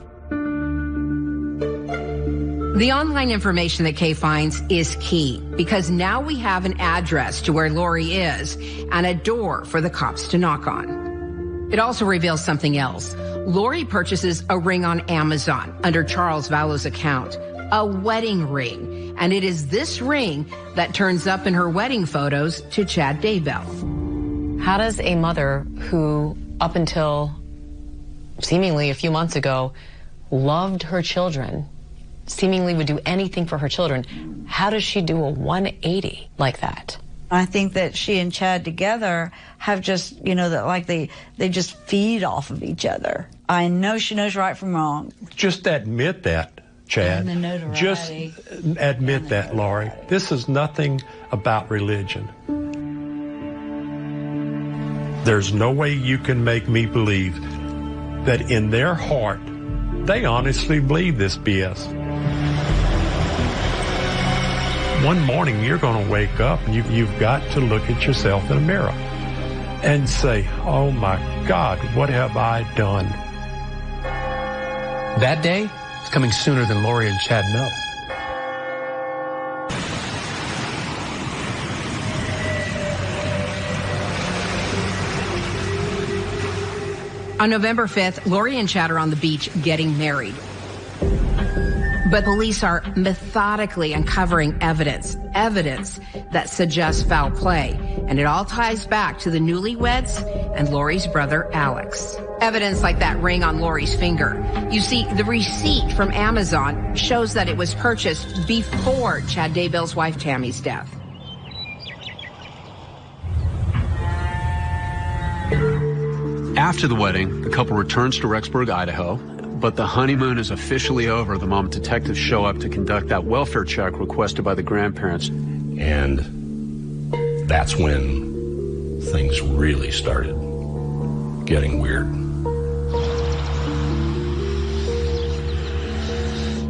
The online information that Kay finds is key because now we have an address to where Lori is and a door for the cops to knock on. It also reveals something else. Lori purchases a ring on Amazon under Charles Vallow's account, a wedding ring. And it is this ring that turns up in her wedding photos to Chad Daybell. How does a mother who, up until seemingly a few months ago, loved her children, seemingly would do anything for her children, how does she do a 180 like that? I think that she and Chad together have just, you know, that like they they just feed off of each other. I know she knows right from wrong. Just admit that, Chad. And the notoriety. Just uh, admit that, Lori. This is nothing about religion. There's no way you can make me believe that in their heart, they honestly believe this BS. One morning you're going to wake up and you, you've got to look at yourself in a mirror and say, oh my God, what have I done? That day is coming sooner than Lori and Chad know. On November 5th, Lori and Chad are on the beach getting married. But police are methodically uncovering evidence, evidence that suggests foul play. And it all ties back to the newlyweds and Lori's brother, Alex. Evidence like that ring on Lori's finger. You see, the receipt from Amazon shows that it was purchased before Chad Daybell's wife Tammy's death. After the wedding, the couple returns to Rexburg, Idaho, but the honeymoon is officially over the moment detectives show up to conduct that welfare check requested by the grandparents. And that's when things really started getting weird.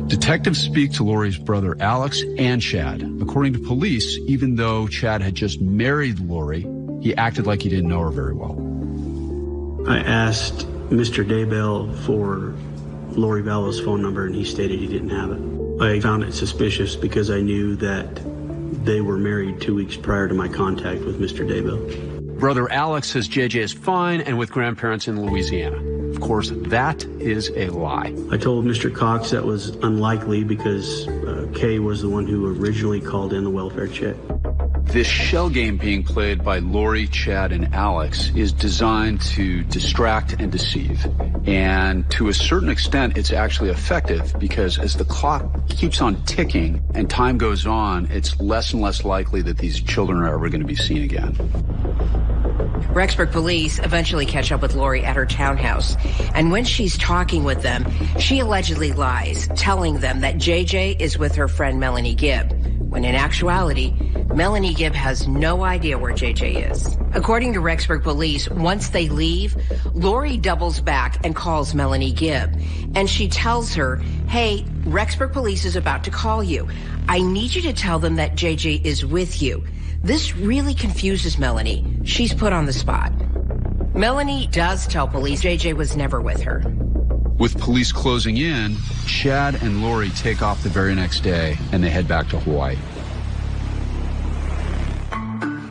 Detectives speak to Lori's brother Alex and Chad. According to police, even though Chad had just married Lori, he acted like he didn't know her very well. I asked Mr. Daybell for Lori Vallow's phone number and he stated he didn't have it. I found it suspicious because I knew that they were married two weeks prior to my contact with Mr. Daybell. Brother Alex says JJ is fine and with grandparents in Louisiana. Of course, that is a lie. I told Mr. Cox that was unlikely because uh, Kay was the one who originally called in the welfare check. This shell game being played by Lori, Chad, and Alex is designed to distract and deceive. And to a certain extent, it's actually effective because as the clock keeps on ticking and time goes on, it's less and less likely that these children are ever going to be seen again. Rexburg police eventually catch up with Lori at her townhouse. And when she's talking with them, she allegedly lies, telling them that JJ is with her friend Melanie Gibb, when in actuality, Melanie Gibb has no idea where JJ is. According to Rexburg police, once they leave, Lori doubles back and calls Melanie Gibb. And she tells her, hey, Rexburg police is about to call you. I need you to tell them that JJ is with you. This really confuses Melanie. She's put on the spot. Melanie does tell police JJ was never with her. With police closing in, Chad and Lori take off the very next day and they head back to Hawaii.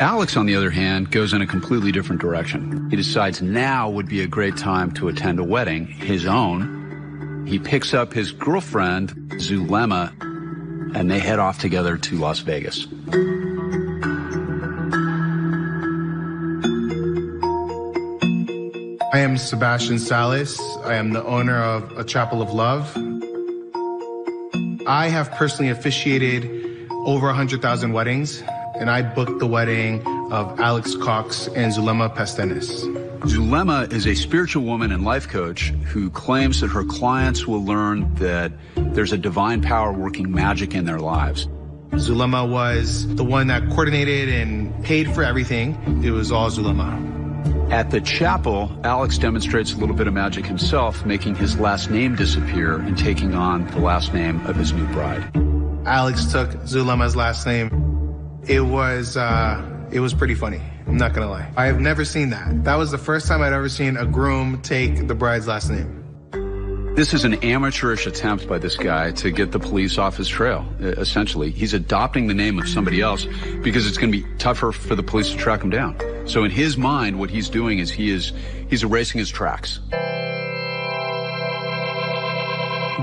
Alex, on the other hand, goes in a completely different direction. He decides now would be a great time to attend a wedding, his own. He picks up his girlfriend, Zulema, and they head off together to Las Vegas. I am Sebastian Salas. I am the owner of A Chapel of Love. I have personally officiated over 100,000 weddings, and I booked the wedding of Alex Cox and Zulema Pastenes. Zulema is a spiritual woman and life coach who claims that her clients will learn that there's a divine power working magic in their lives. Zulema was the one that coordinated and paid for everything. It was all Zulema. At the chapel, Alex demonstrates a little bit of magic himself, making his last name disappear and taking on the last name of his new bride. Alex took Zulema's last name. It was, uh, it was pretty funny. I'm not gonna lie. I have never seen that. That was the first time I'd ever seen a groom take the bride's last name. This is an amateurish attempt by this guy to get the police off his trail, essentially. He's adopting the name of somebody else because it's going to be tougher for the police to track him down. So in his mind, what he's doing is he is, he's erasing his tracks.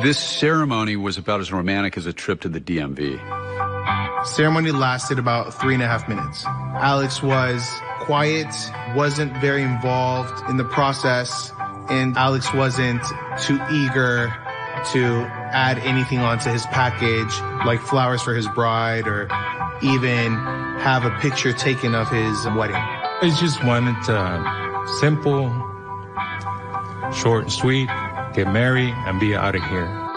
This ceremony was about as romantic as a trip to the DMV. Ceremony lasted about three and a half minutes. Alex was quiet, wasn't very involved in the process, and Alex wasn't too eager to add anything onto his package, like flowers for his bride or even have a picture taken of his wedding. I just wanted to uh, simple, short and sweet, get married and be out of here.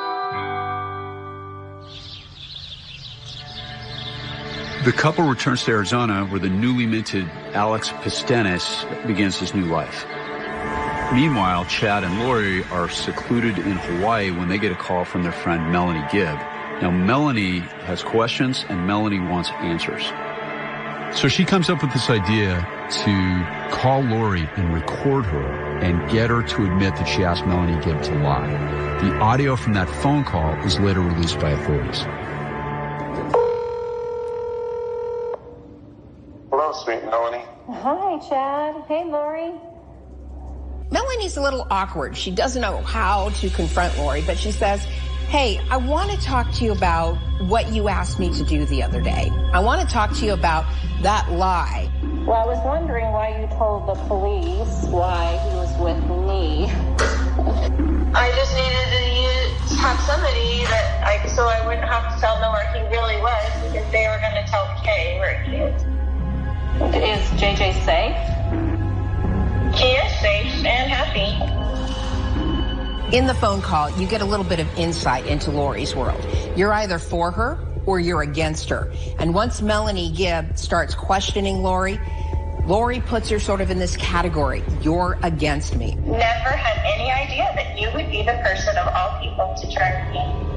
The couple returns to Arizona where the newly minted Alex Pastenes begins his new life. Meanwhile, Chad and Lori are secluded in Hawaii when they get a call from their friend Melanie Gibb. Now, Melanie has questions and Melanie wants answers. So she comes up with this idea to call Lori and record her and get her to admit that she asked Melanie Gibb to lie. The audio from that phone call is later released by authorities. Chad. Hey, Lori. Melanie's a little awkward. She doesn't know how to confront Lori, but she says, Hey, I want to talk to you about what you asked me to do the other day. I want to talk to you about that lie. Well, I was wondering why you told the police why he was with me. I just needed to use, have somebody that I, so I wouldn't have to tell them where he really was because they were going to tell Kay where he is. Is JJ safe? He is safe and happy. In the phone call, you get a little bit of insight into Lori's world. You're either for her or you're against her. And once Melanie Gibb starts questioning Lori, Lori puts her sort of in this category. You're against me. Never had any idea that you would be the person of all people to turn me.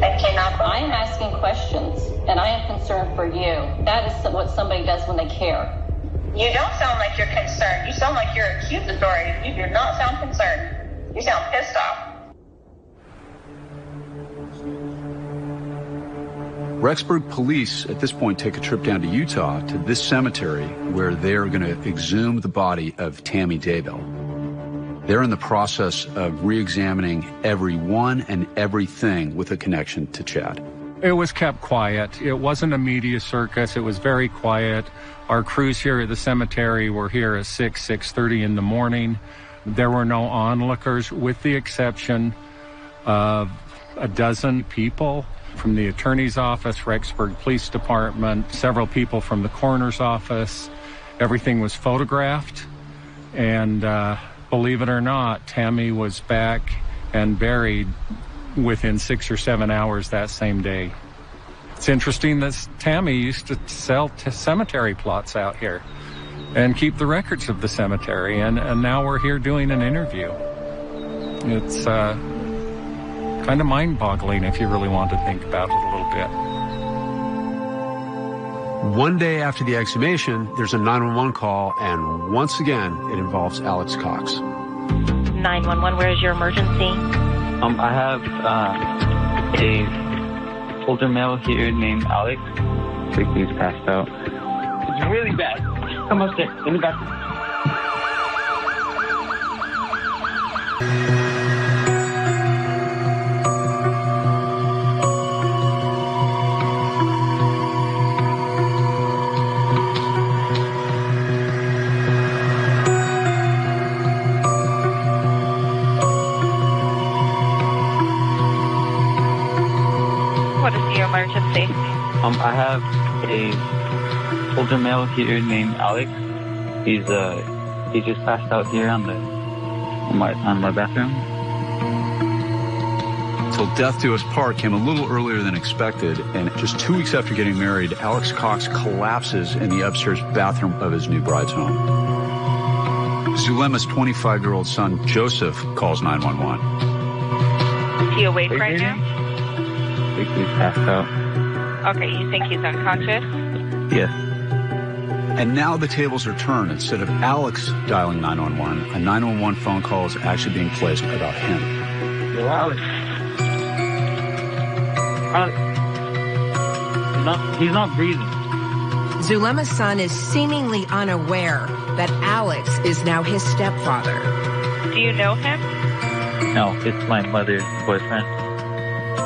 I cannot I am asking questions, and I am concerned for you. That is what somebody does when they care. You don't sound like you're concerned. You sound like you're accusatory. You do not sound concerned. You sound pissed off. Rexburg police at this point take a trip down to Utah to this cemetery where they're going to exhume the body of Tammy Daybell. They're in the process of re-examining everyone and everything with a connection to Chad. It was kept quiet. It wasn't a media circus. It was very quiet. Our crews here at the cemetery were here at 6, 6.30 in the morning. There were no onlookers with the exception of a dozen people from the attorney's office, Rexburg Police Department, several people from the coroner's office. Everything was photographed. And uh, believe it or not, Tammy was back and buried within six or seven hours that same day. It's interesting that Tammy used to sell cemetery plots out here and keep the records of the cemetery. And, and now we're here doing an interview. It's uh, kind of mind boggling if you really want to think about it a little bit. One day after the exhumation, there's a 911 call, and once again, it involves Alex Cox. 911, where is your emergency? Um, I have uh, a older male here named Alex. I think he's passed out. It's really bad. Come upstairs, in the bathroom. Um, I have a older male here named Alex. He's uh, he just passed out here on the on my on my bathroom. Till death do us part came a little earlier than expected, and just two weeks after getting married, Alex Cox collapses in the upstairs bathroom of his new bride's home. Zulema's 25-year-old son, Joseph, calls 911. Is he awake right now? I think he's passed out. Okay, you think he's unconscious? Yes. And now the tables are turned. Instead of Alex dialing 911, a 911 phone call is actually being placed about him. Yo, Alex. Alex. He's not, he's not breathing. Zulema's son is seemingly unaware that Alex is now his stepfather. Do you know him? No, it's my mother's boyfriend.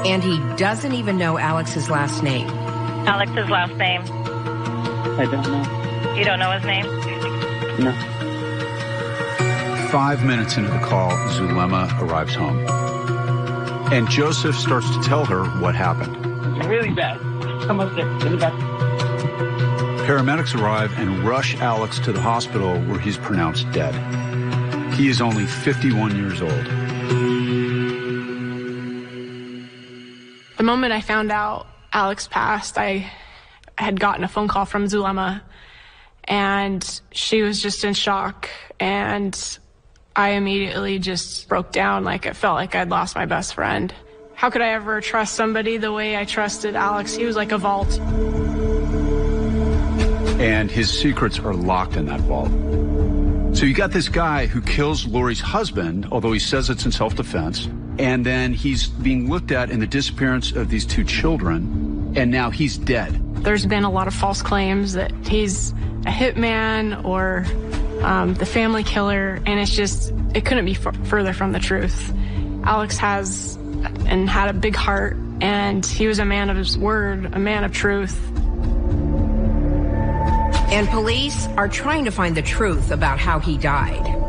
And he doesn't even know Alex's last name. Alex's last name. I don't know. You don't know his name? No. Five minutes into the call, Zulema arrives home. And Joseph starts to tell her what happened. It's really bad. Come upstairs, in the bathroom. Paramedics arrive and rush Alex to the hospital where he's pronounced dead. He is only 51 years old. Moment I found out Alex passed, I had gotten a phone call from Zulema and she was just in shock and I immediately just broke down like it felt like I'd lost my best friend. how could I ever trust somebody the way I trusted Alex? He was like a vault. And his secrets are locked in that vault. So you got this guy who kills Lori's husband, although he says it's in self-defense, and then he's being looked at in the disappearance of these two children, and now he's dead. There's been a lot of false claims that he's a hitman or um, the family killer, and it's just, it couldn't be f- further from the truth. Alex has and had a big heart, and he was a man of his word, a man of truth. And police are trying to find the truth about how he died.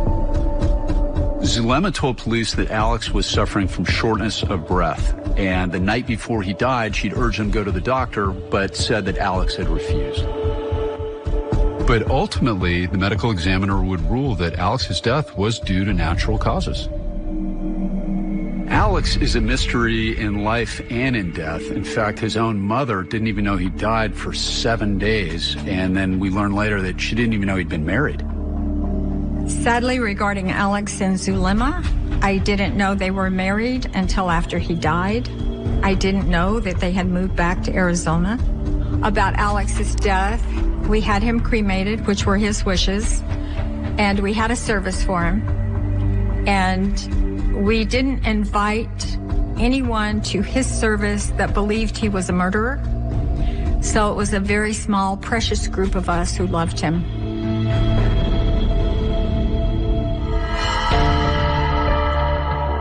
Zulema told police that Alex was suffering from shortness of breath. And the night before he died, she'd urged him to go to the doctor, but said that Alex had refused. But ultimately, the medical examiner would rule that Alex's death was due to natural causes. Alex is a mystery in life and in death. In fact, his own mother didn't even know he died for seven days. And then we learned later that she didn't even know he'd been married. Sadly, regarding Alex and Zulema, I didn't know they were married until after he died. I didn't know that they had moved back to Arizona. About Alex's death, we had him cremated, which were his wishes, and we had a service for him. And we didn't invite anyone to his service that believed he was a murderer. So it was a very small, precious group of us who loved him.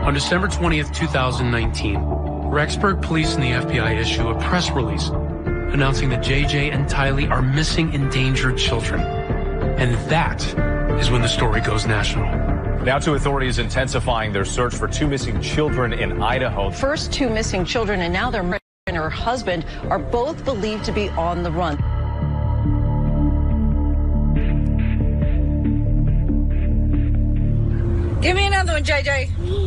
On December 20th, 2019, Rexburg police and the FBI issue a press release announcing that JJ and Tylee are missing endangered children. And that is when the story goes national. Now to authorities intensifying their search for two missing children in Idaho. First two missing children and now their mother and her husband are both believed to be on the run. Give me another one, JJ.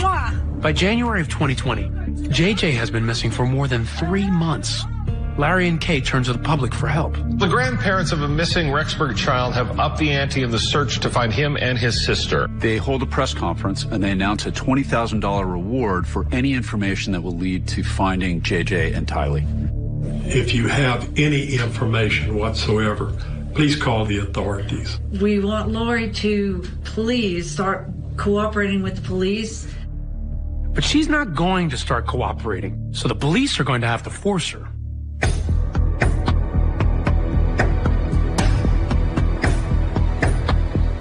Mwah. By January of 2020, JJ has been missing for more than three months. Larry and Kay turn to the public for help. The grandparents of a missing Rexburg child have upped the ante in the search to find him and his sister. They hold a press conference and they announce a $20,000 reward for any information that will lead to finding JJ and Tylee. If you have any information whatsoever, please call the authorities. We want Lori to please start cooperating with the police. But she's not going to start cooperating, so the police are going to have to force her.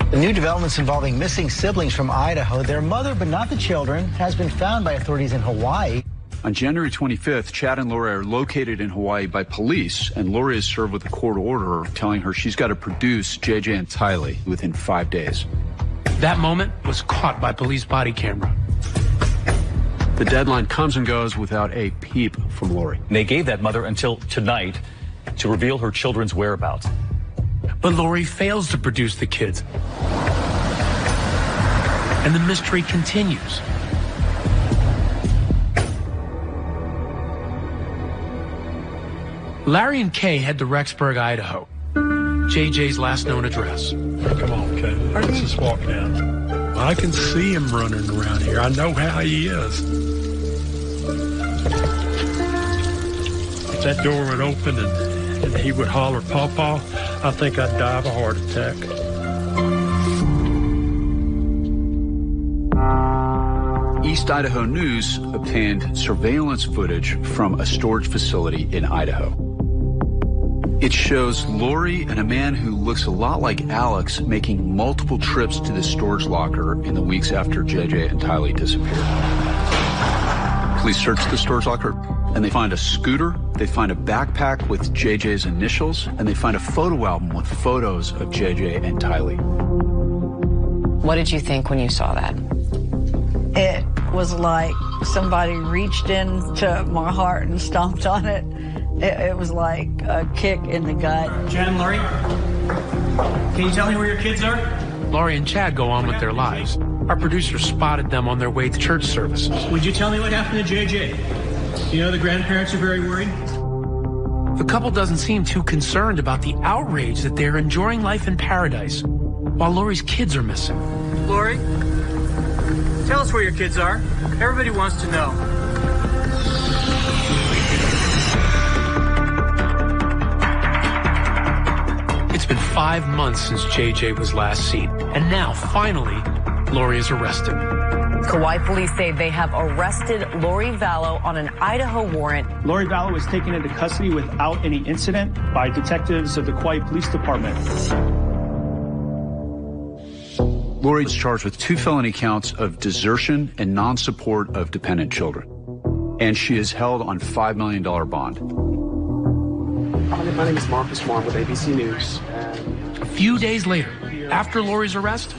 The new developments involving missing siblings from Idaho, their mother, but not the children, has been found by authorities in Hawaii. On January 25th, Chad and Lori are located in Hawaii by police, and Lori is served with a court order telling her she's got to produce JJ and Tylee within five days. That moment was caught by police body camera. The deadline comes and goes without a peep from Lori. They gave that mother until tonight to reveal her children's whereabouts. But Lori fails to produce the kids. And the mystery continues. Larry and Kay head to Rexburg, Idaho. JJ's last known address. Come on, Kay. Let's just walk down. I can see him running around here. I know how he is. If that door would open and, and he would holler, Pawpaw, I think I'd die of a heart attack. East Idaho News obtained surveillance footage from a storage facility in Idaho. It shows Lori and a man who looks a lot like Alex making multiple trips to the storage locker in the weeks after JJ and Tylee disappeared. Police search the storage locker and they find a scooter, they find a backpack with JJ's initials, and they find a photo album with photos of JJ and Tylee. What did you think when you saw that? It was like somebody reached into my heart and stomped on it. It, it was like a kick in the gut. Jen, Lori, can you tell me where your kids are? Lori and Chad go on with their lives. Our producer spotted them on their way to church services. Would you tell me what happened to JJ? You know the grandparents are very worried. The couple doesn't seem too concerned about the outrage that they're enjoying life in paradise while Lori's kids are missing. Lori, Tell us where your kids are. Everybody wants to know. It's been five months since JJ was last seen. And now, finally, Lori is arrested. Kauai police say they have arrested Lori Vallow on an Idaho warrant. Lori Vallow was taken into custody without any incident by detectives of the Kauai Police Department. Lori is charged with two felony counts of desertion and non-support of dependent children. And she is held on $5 million bond. Hi, My name is Marcus Moore with ABC News. A few days later, after Lori's arrest,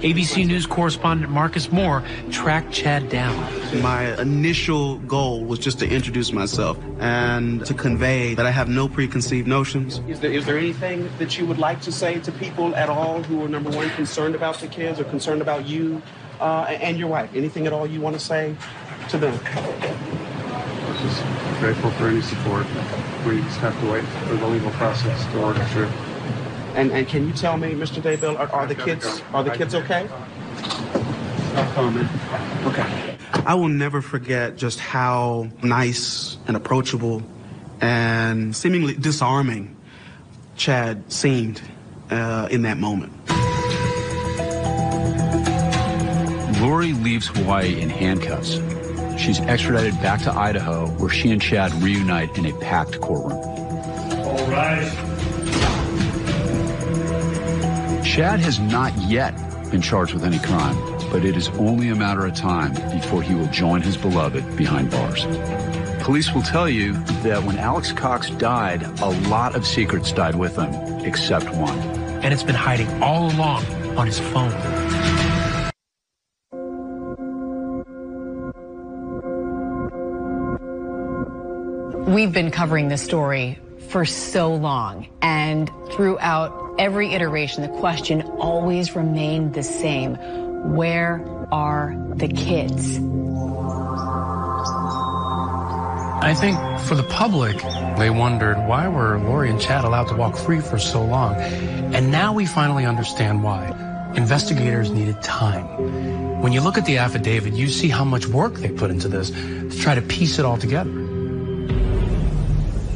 ABC News correspondent Marcus Moore tracked Chad down. My initial goal was just to introduce myself and to convey that I have no preconceived notions. Is there, is there anything that you would like to say to people at all who are, number one, concerned about the kids or concerned about you uh, and your wife? Anything at all you want to say to them? Just grateful for any support. We just have to wait for the legal process to work through. And and can you tell me, Mr. Daybell, are, are the kids are the kids okay? No comment. Okay. I will never forget just how nice and approachable and seemingly disarming Chad seemed uh, in that moment. Lori leaves Hawaii in handcuffs. She's extradited back to Idaho, where she and Chad reunite in a packed courtroom. All right. Chad has not yet been charged with any crime, but it is only a matter of time before he will join his beloved behind bars. Police will tell you that when Alex Cox died, a lot of secrets died with him, except one. And it's been hiding all along on his phone. We've been covering this story for so long, and throughout every iteration, the question always remained the same. Where are the kids? I think for the public, they wondered why were Lori and Chad allowed to walk free for so long? And now we finally understand why. Investigators needed time. When you look at the affidavit, you see how much work they put into this to try to piece it all together.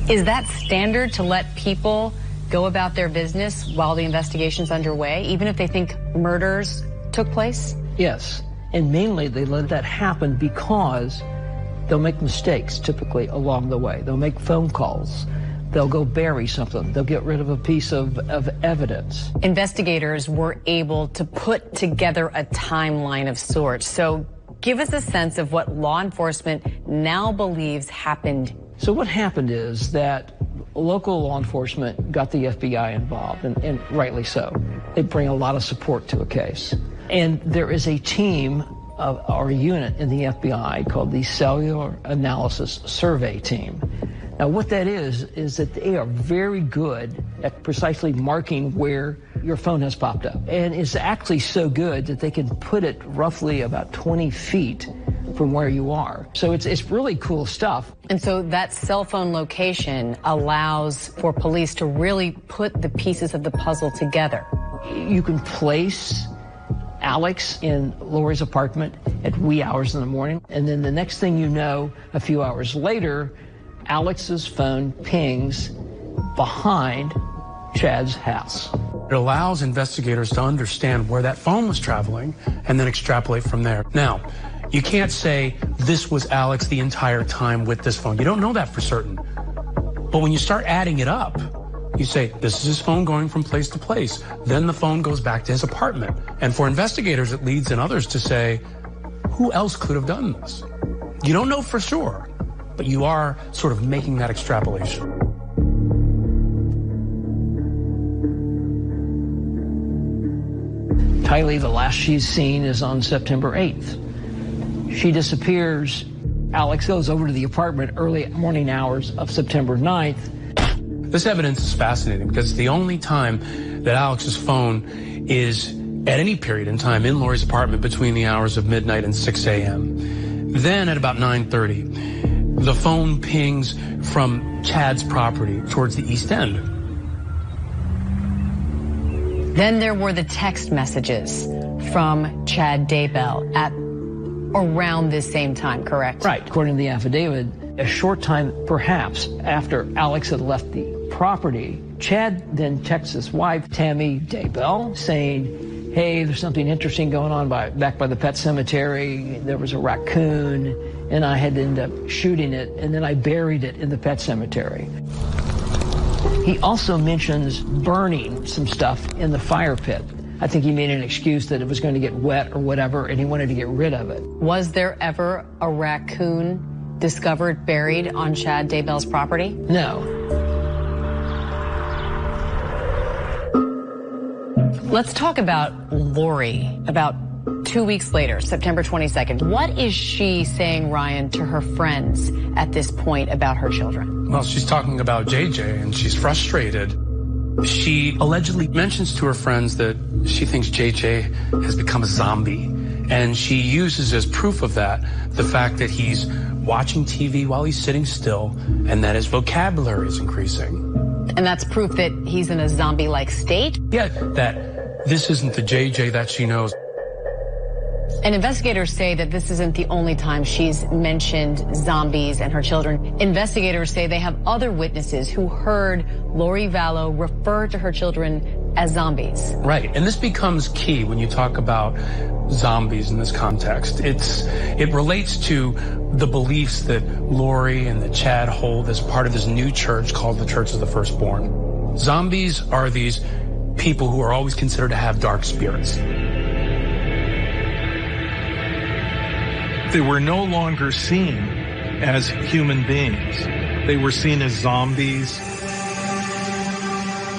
Is that standard to let people go about their business while the investigation's underway, even if they think murders took place? Yes. And mainly they let that happen because they'll make mistakes typically along the way. They'll make phone calls. They'll go bury something. They'll get rid of a piece of, of evidence. Investigators were able to put together a timeline of sorts. So give us a sense of what law enforcement now believes happened so what happened is that local law enforcement got the FBI involved, and, and, rightly so. They bring a lot of support to a case. And there is a team of, a unit in the FBI called the Cellular Analysis Survey Team. Now, what that is, is that they are very good at precisely marking where your phone has popped up. And it's actually so good that they can put it roughly about 20 feet from where you are. So it's, it's really cool stuff. And so that cell phone location allows for police to really put the pieces of the puzzle together. You can place Alex in Lori's apartment at wee hours in the morning. And then the next thing you know, a few hours later, Alex's phone pings behind Chad's house. It allows investigators to understand where that phone was traveling and then extrapolate from there. Now, you can't say this was Alex the entire time with this phone. You don't know that for certain. But when you start adding it up, you say, this is his phone going from place to place. Then the phone goes back to his apartment. And for investigators, it leads in others to say, who else could have done this? You don't know for sure, but you are sort of making that extrapolation. Tylee, the last she's seen is on September 8th. She disappears. Alex goes over to the apartment early morning hours of September 9th. This evidence is fascinating because it's the only time that Alex's phone is at any period in time in Lori's apartment between the hours of midnight and 6 a.m. Then at about 9.30, the phone pings from Chad's property towards the East End. Then there were the text messages from Chad Daybell at around this same time, correct? Right. According to the affidavit, a short time perhaps after Alex had left the property, Chad then texts his wife, Tammy Daybell, saying, hey, there's something interesting going on by, back by the pet cemetery. There was a raccoon, and I had to end up shooting it, and then I buried it in the pet cemetery. He also mentions burning some stuff in the fire pit. I think he made an excuse that it was going to get wet or whatever, and he wanted to get rid of it. Was there ever a raccoon discovered buried on Chad Daybell's property? No. Let's talk about Lori. About two weeks later, September 22nd. What is she saying, Ryan, to her friends at this point about her children? Well, she's talking about JJ and she's frustrated. She allegedly mentions to her friends that she thinks JJ has become a zombie. And she uses as proof of that the fact that he's watching TV while he's sitting still and that his vocabulary is increasing. And that's proof that he's in a zombie like state? Yeah, that this isn't the JJ that she knows. And investigators say that this isn't the only time she's mentioned zombies and her children. Investigators say they have other witnesses who heard Lori Vallow refer to her children as zombies. Right. And this becomes key when you talk about zombies in this context. It's it relates to the beliefs that Lori and the Chad hold as part of this new church called the Church of the Firstborn. Zombies are these people who are always considered to have dark spirits. They were no longer seen as human beings. They were seen as zombies.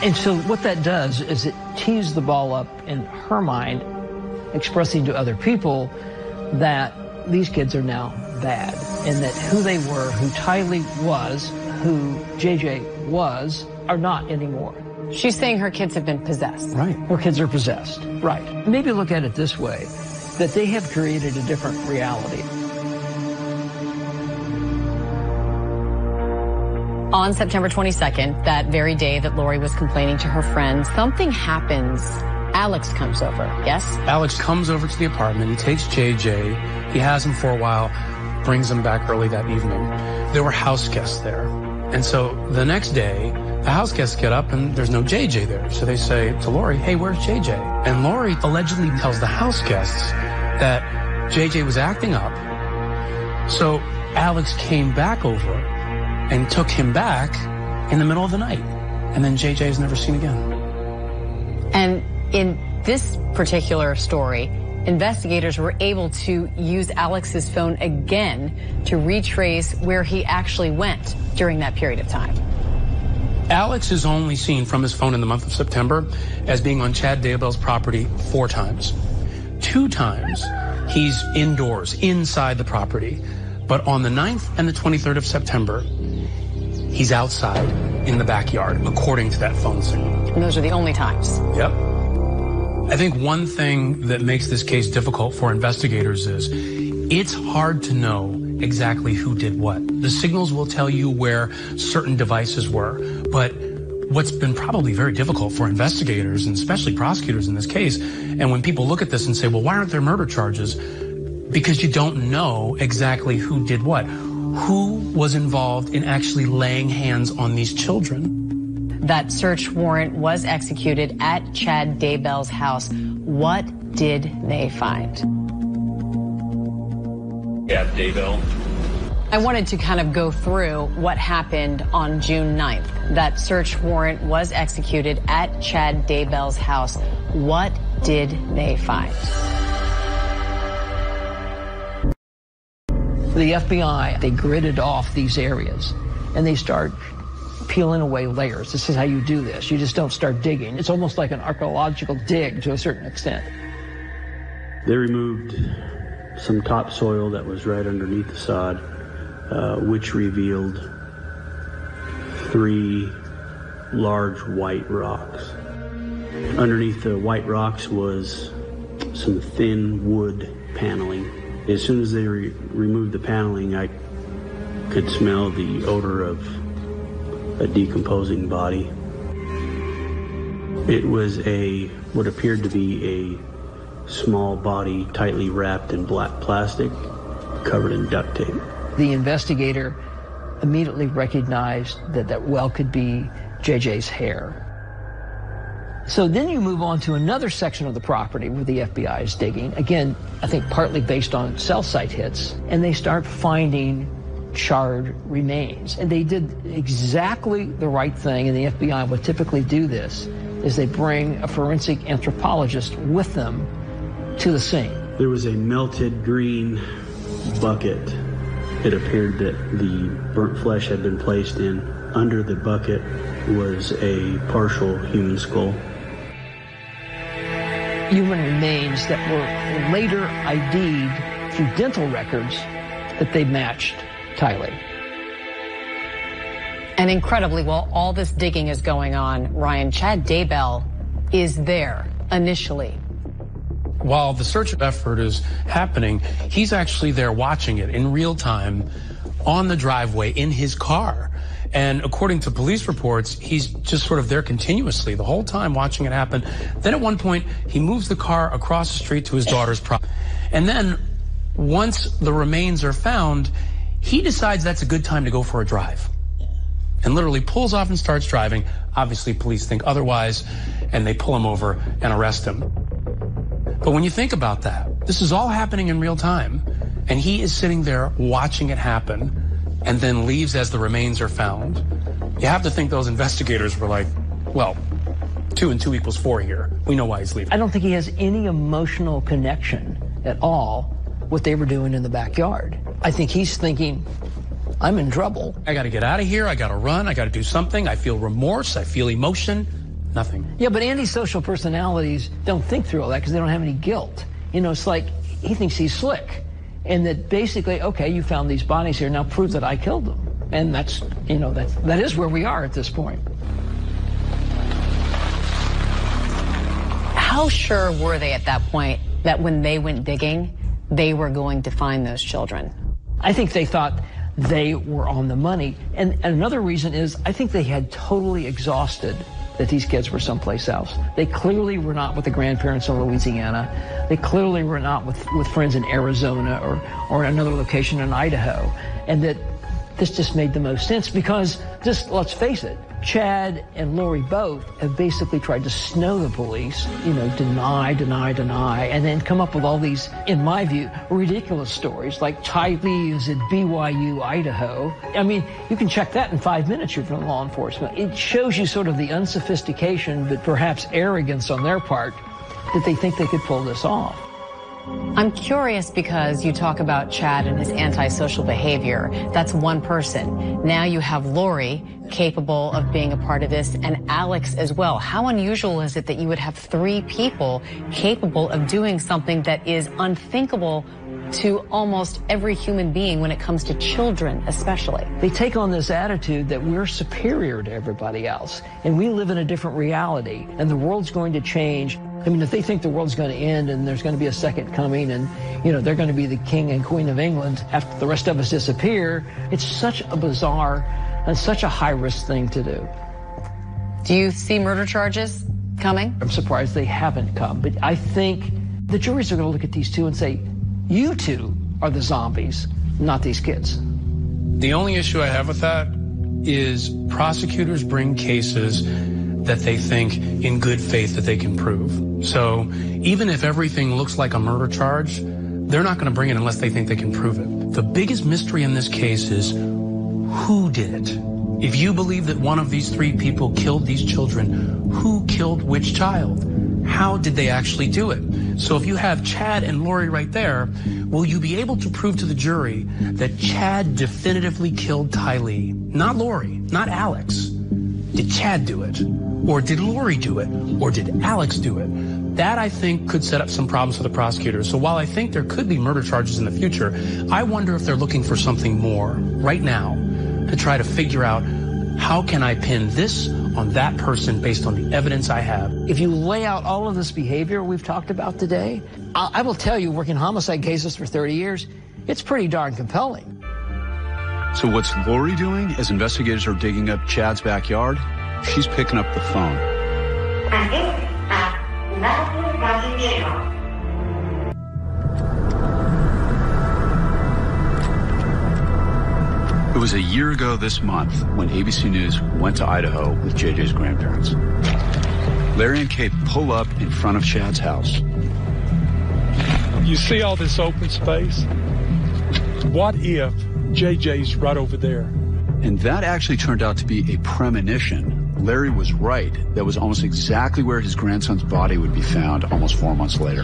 And so what that does is it tees the ball up in her mind, expressing to other people that these kids are now bad and that who they were, who Tylee was, who JJ was, are not anymore. She's saying her kids have been possessed. Right. Her kids are possessed. Right. Maybe look at it this way, that they have created a different reality. On September 22nd, that very day that Lori was complaining to her friends, something happens. Alex comes over, yes? Alex comes over to the apartment. He takes JJ. He has him for a while, brings him back early that evening. There were house guests there. And so the next day, the house guests get up and there's no JJ there. So they say to Lori, hey, where's JJ? And Lori allegedly tells the house guests that JJ was acting up. So Alex came back over and took him back in the middle of the night. And then JJ is never seen again. And in this particular story, investigators were able to use Alex's phone again to retrace where he actually went during that period of time. Alex is only seen from his phone in the month of September as being on Chad Daybell's property four times. Two times he's indoors, inside the property. But on the 9th and the 23rd of September, he's outside in the backyard, according to that phone signal. And those are the only times. Yep. I think one thing that makes this case difficult for investigators is it's hard to know exactly who did what. The signals will tell you where certain devices were, but what's been probably very difficult for investigators and especially prosecutors in this case, and when people look at this and say, well, why aren't there murder charges? Because you don't know exactly who did what. Who was involved in actually laying hands on these children? That search warrant was executed at Chad Daybell's house. What did they find? Yeah, Daybell. I wanted to kind of go through what happened on June 9th. That search warrant was executed at Chad Daybell's house. What did they find? The FBI, they gridded off these areas and they start peeling away layers. This is how you do this. You just don't start digging. It's almost like an archaeological dig to a certain extent. They removed some topsoil that was right underneath the sod, uh, which revealed three large white rocks. Underneath the white rocks was some thin wood paneling. As soon as they re- removed the paneling, I could smell the odor of a decomposing body. It was a what appeared to be a small body tightly wrapped in black plastic covered in duct tape. The investigator immediately recognized that that well could be JJ's hair. So then you move on to another section of the property where the FBI is digging. Again, I think partly based on cell site hits. And they start finding charred remains. And they did exactly the right thing, and the FBI would typically do this, is they bring a forensic anthropologist with them to the scene. There was a melted green bucket. It appeared that the burnt flesh had been placed in. Under the bucket was a partial human skull. Human remains that were later ID'd through dental records that they matched Tylee. And incredibly, while all this digging is going on, Ryan, Chad Daybell is there initially. While the search effort is happening, he's actually there watching it in real time on the driveway in his car. And according to police reports, he's just sort of there continuously the whole time watching it happen. Then at one point, he moves the car across the street to his daughter's property. And then once the remains are found, he decides that's a good time to go for a drive and literally pulls off and starts driving. Obviously, police think otherwise, and they pull him over and arrest him. But when you think about that, this is all happening in real time, and he is sitting there watching it happen and then leaves as the remains are found. You have to think those investigators were like, well, two and two equals four here. We know why he's leaving. I don't think he has any emotional connection at all what they were doing in the backyard. I think he's thinking, I'm in trouble. I got to get out of here. I got to run. I got to do something. I feel remorse. I feel emotion. Nothing. Yeah, but antisocial personalities don't think through all that because they don't have any guilt. You know, it's like he thinks he's slick. And that basically, okay, you found these bodies here. Now prove that I killed them. And that's, you know, that's, that is where we are at this point. How sure were they at that point that when they went digging, they were going to find those children? I think they thought they were on the money. And, and another reason is I think they had totally exhausted that these kids were someplace else. They clearly were not with the grandparents in Louisiana. They clearly were not with, with friends in Arizona or, or another location in Idaho. And that this just made the most sense because just let's face it, Chad and Lori both have basically tried to snow the police, you know, deny, deny, deny, and then come up with all these, in my view, ridiculous stories like Tylee is at BYU, Idaho. I mean, you can check that in five minutes, you're from law enforcement. It shows you sort of the unsophistication, but perhaps arrogance on their part that they think they could pull this off. I'm curious because you talk about Chad and his antisocial behavior. That's one person. Now you have Lori capable of being a part of this and Alex as well. How unusual is it that you would have three people capable of doing something that is unthinkable to almost every human being when it comes to children, especially. They take on this attitude that we're superior to everybody else, and we live in a different reality, and the world's going to change. I mean, if they think the world's going to end and there's going to be a second coming and, you know, they're going to be the king and queen of England after the rest of us disappear, it's such a bizarre and such a high risk thing to do. Do you see murder charges coming? I'm surprised they haven't come, but I think the juries are going to look at these two and say, you two are the zombies, not these kids. The only issue I have with that is prosecutors bring cases that they think in good faith that they can prove. So even if everything looks like a murder charge, they're not going to bring it unless they think they can prove it. The biggest mystery in this case is who did it? If you believe that one of these three people killed these children, who killed which child? How did they actually do it? So if you have Chad and Lori right there, will you be able to prove to the jury that Chad definitively killed Tylee? Not Lori, not Alex. Did Chad do it? Or did Lori do it? Or did Alex do it? That I think could set up some problems for the prosecutors. So while I think there could be murder charges in the future, I wonder if they're looking for something more right now to try to figure out how can I pin this on that person based on the evidence I have. If you lay out all of this behavior we've talked about today, I, I will tell you, working homicide cases for 30 years, it's pretty darn compelling. So what's Lori doing as investigators are digging up Chad's backyard? She's picking up the phone. It was a year ago this month when ABC News went to Idaho with JJ's grandparents. Larry and Kay pull up in front of Chad's house. You see all this open space? What if JJ's right over there? And that actually turned out to be a premonition. Larry was right. That was almost exactly where his grandson's body would be found almost four months later.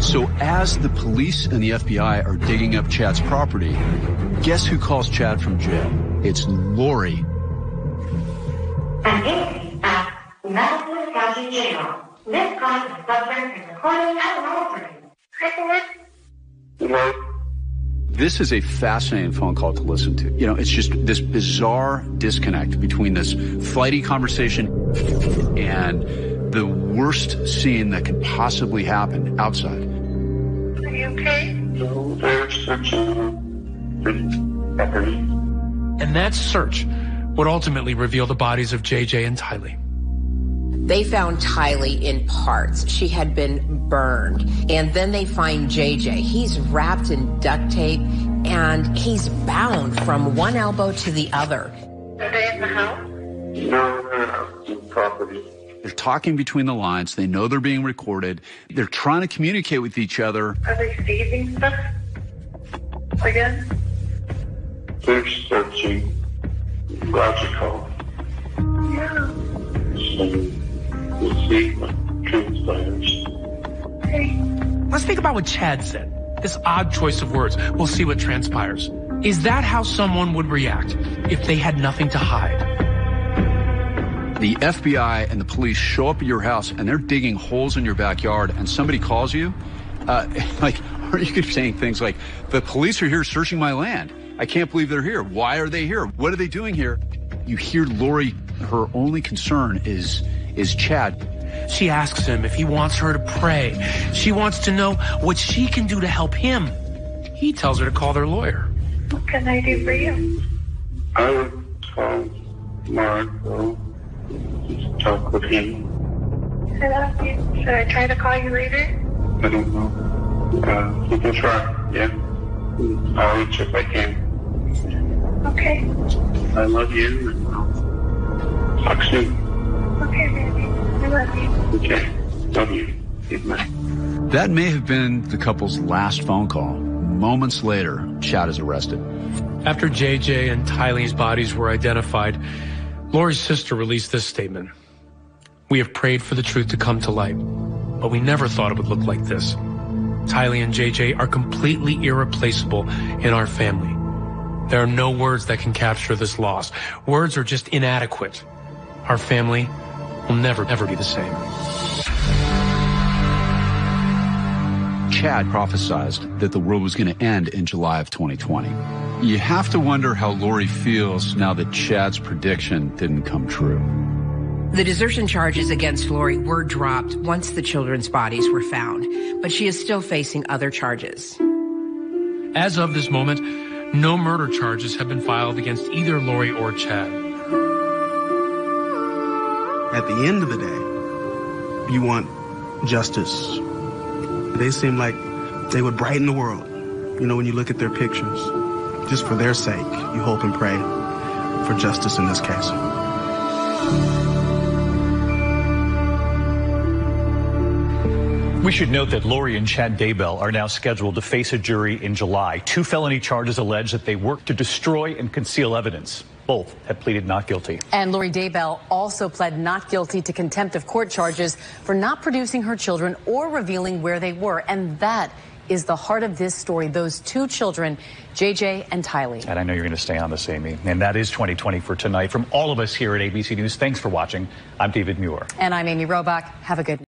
So as the police and the FBI are digging up Chad's property, guess who calls Chad from jail? It's Lori. This call is subject to recording and monitoring. This is a fascinating phone call to listen to. You know, it's just this bizarre disconnect between this flighty conversation and the worst scene that could possibly happen outside. Are you okay? No, there's such a And that search would ultimately reveal the bodies of JJ and Tylee. They found Tylee in parts. She had been burned. And then they find JJ. He's wrapped in duct tape and he's bound from one elbow to the other. Are they in the house? No, they're out property. They're talking between the lines. They know they're being recorded. They're trying to communicate with each other. Are they saving stuff? Again? They're searching. Logical. Yeah. So, we'll see what transpires. Let's think about what Chad said. This odd choice of words. We'll see what transpires. Is that how someone would react if they had nothing to hide? The FBI and the police show up at your house and they're digging holes in your backyard and somebody calls you. Uh, *laughs* like, are you saying things like, the police are here searching my land. I can't believe they're here. Why are they here? What are they doing here? You hear Lori, her only concern is, is Chad. She asks him if he wants her to pray. She wants to know what she can do to help him. He tells her to call their lawyer. What can I do for you? I would call Marco. Just talk with him. I love you. Should I try to call you later? I don't know. Uh, you can try, yeah. I'll reach if I can. Okay. I love you. and I'll Talk soon. Okay, baby. I love you. Okay. Love you. Good. That may have been the couple's last phone call. Moments later, Chad is arrested. After JJ and Tylee's bodies were identified, Lori's sister released this statement. We have prayed for the truth to come to light, but we never thought it would look like this. Tylee and JJ are completely irreplaceable in our family. There are no words that can capture this loss. Words are just inadequate. Our family will never, ever be the same. Chad prophesized that the world was going to end in July of 2020. You have to wonder how Lori feels now that Chad's prediction didn't come true. The desertion charges against Lori were dropped once the children's bodies were found, but she is still facing other charges. As of this moment, no murder charges have been filed against either Lori or Chad. At the end of the day, you want justice. They seem like they would brighten the world. You know, when you look at their pictures, just for their sake, you hope and pray for justice in this case. We should note that Lori and Chad Daybell are now scheduled to face a jury in July. Two felony charges allege that they worked to destroy and conceal evidence. Both have pleaded not guilty. And Lori Daybell also pled not guilty to contempt of court charges for not producing her children or revealing where they were. And that is the heart of this story. Those two children, JJ and Tylee. And I know you're going to stay on this, Amy. And that is 2020 for tonight. From all of us here at ABC News, thanks for watching. I'm David Muir. And I'm Amy Robach. Have a good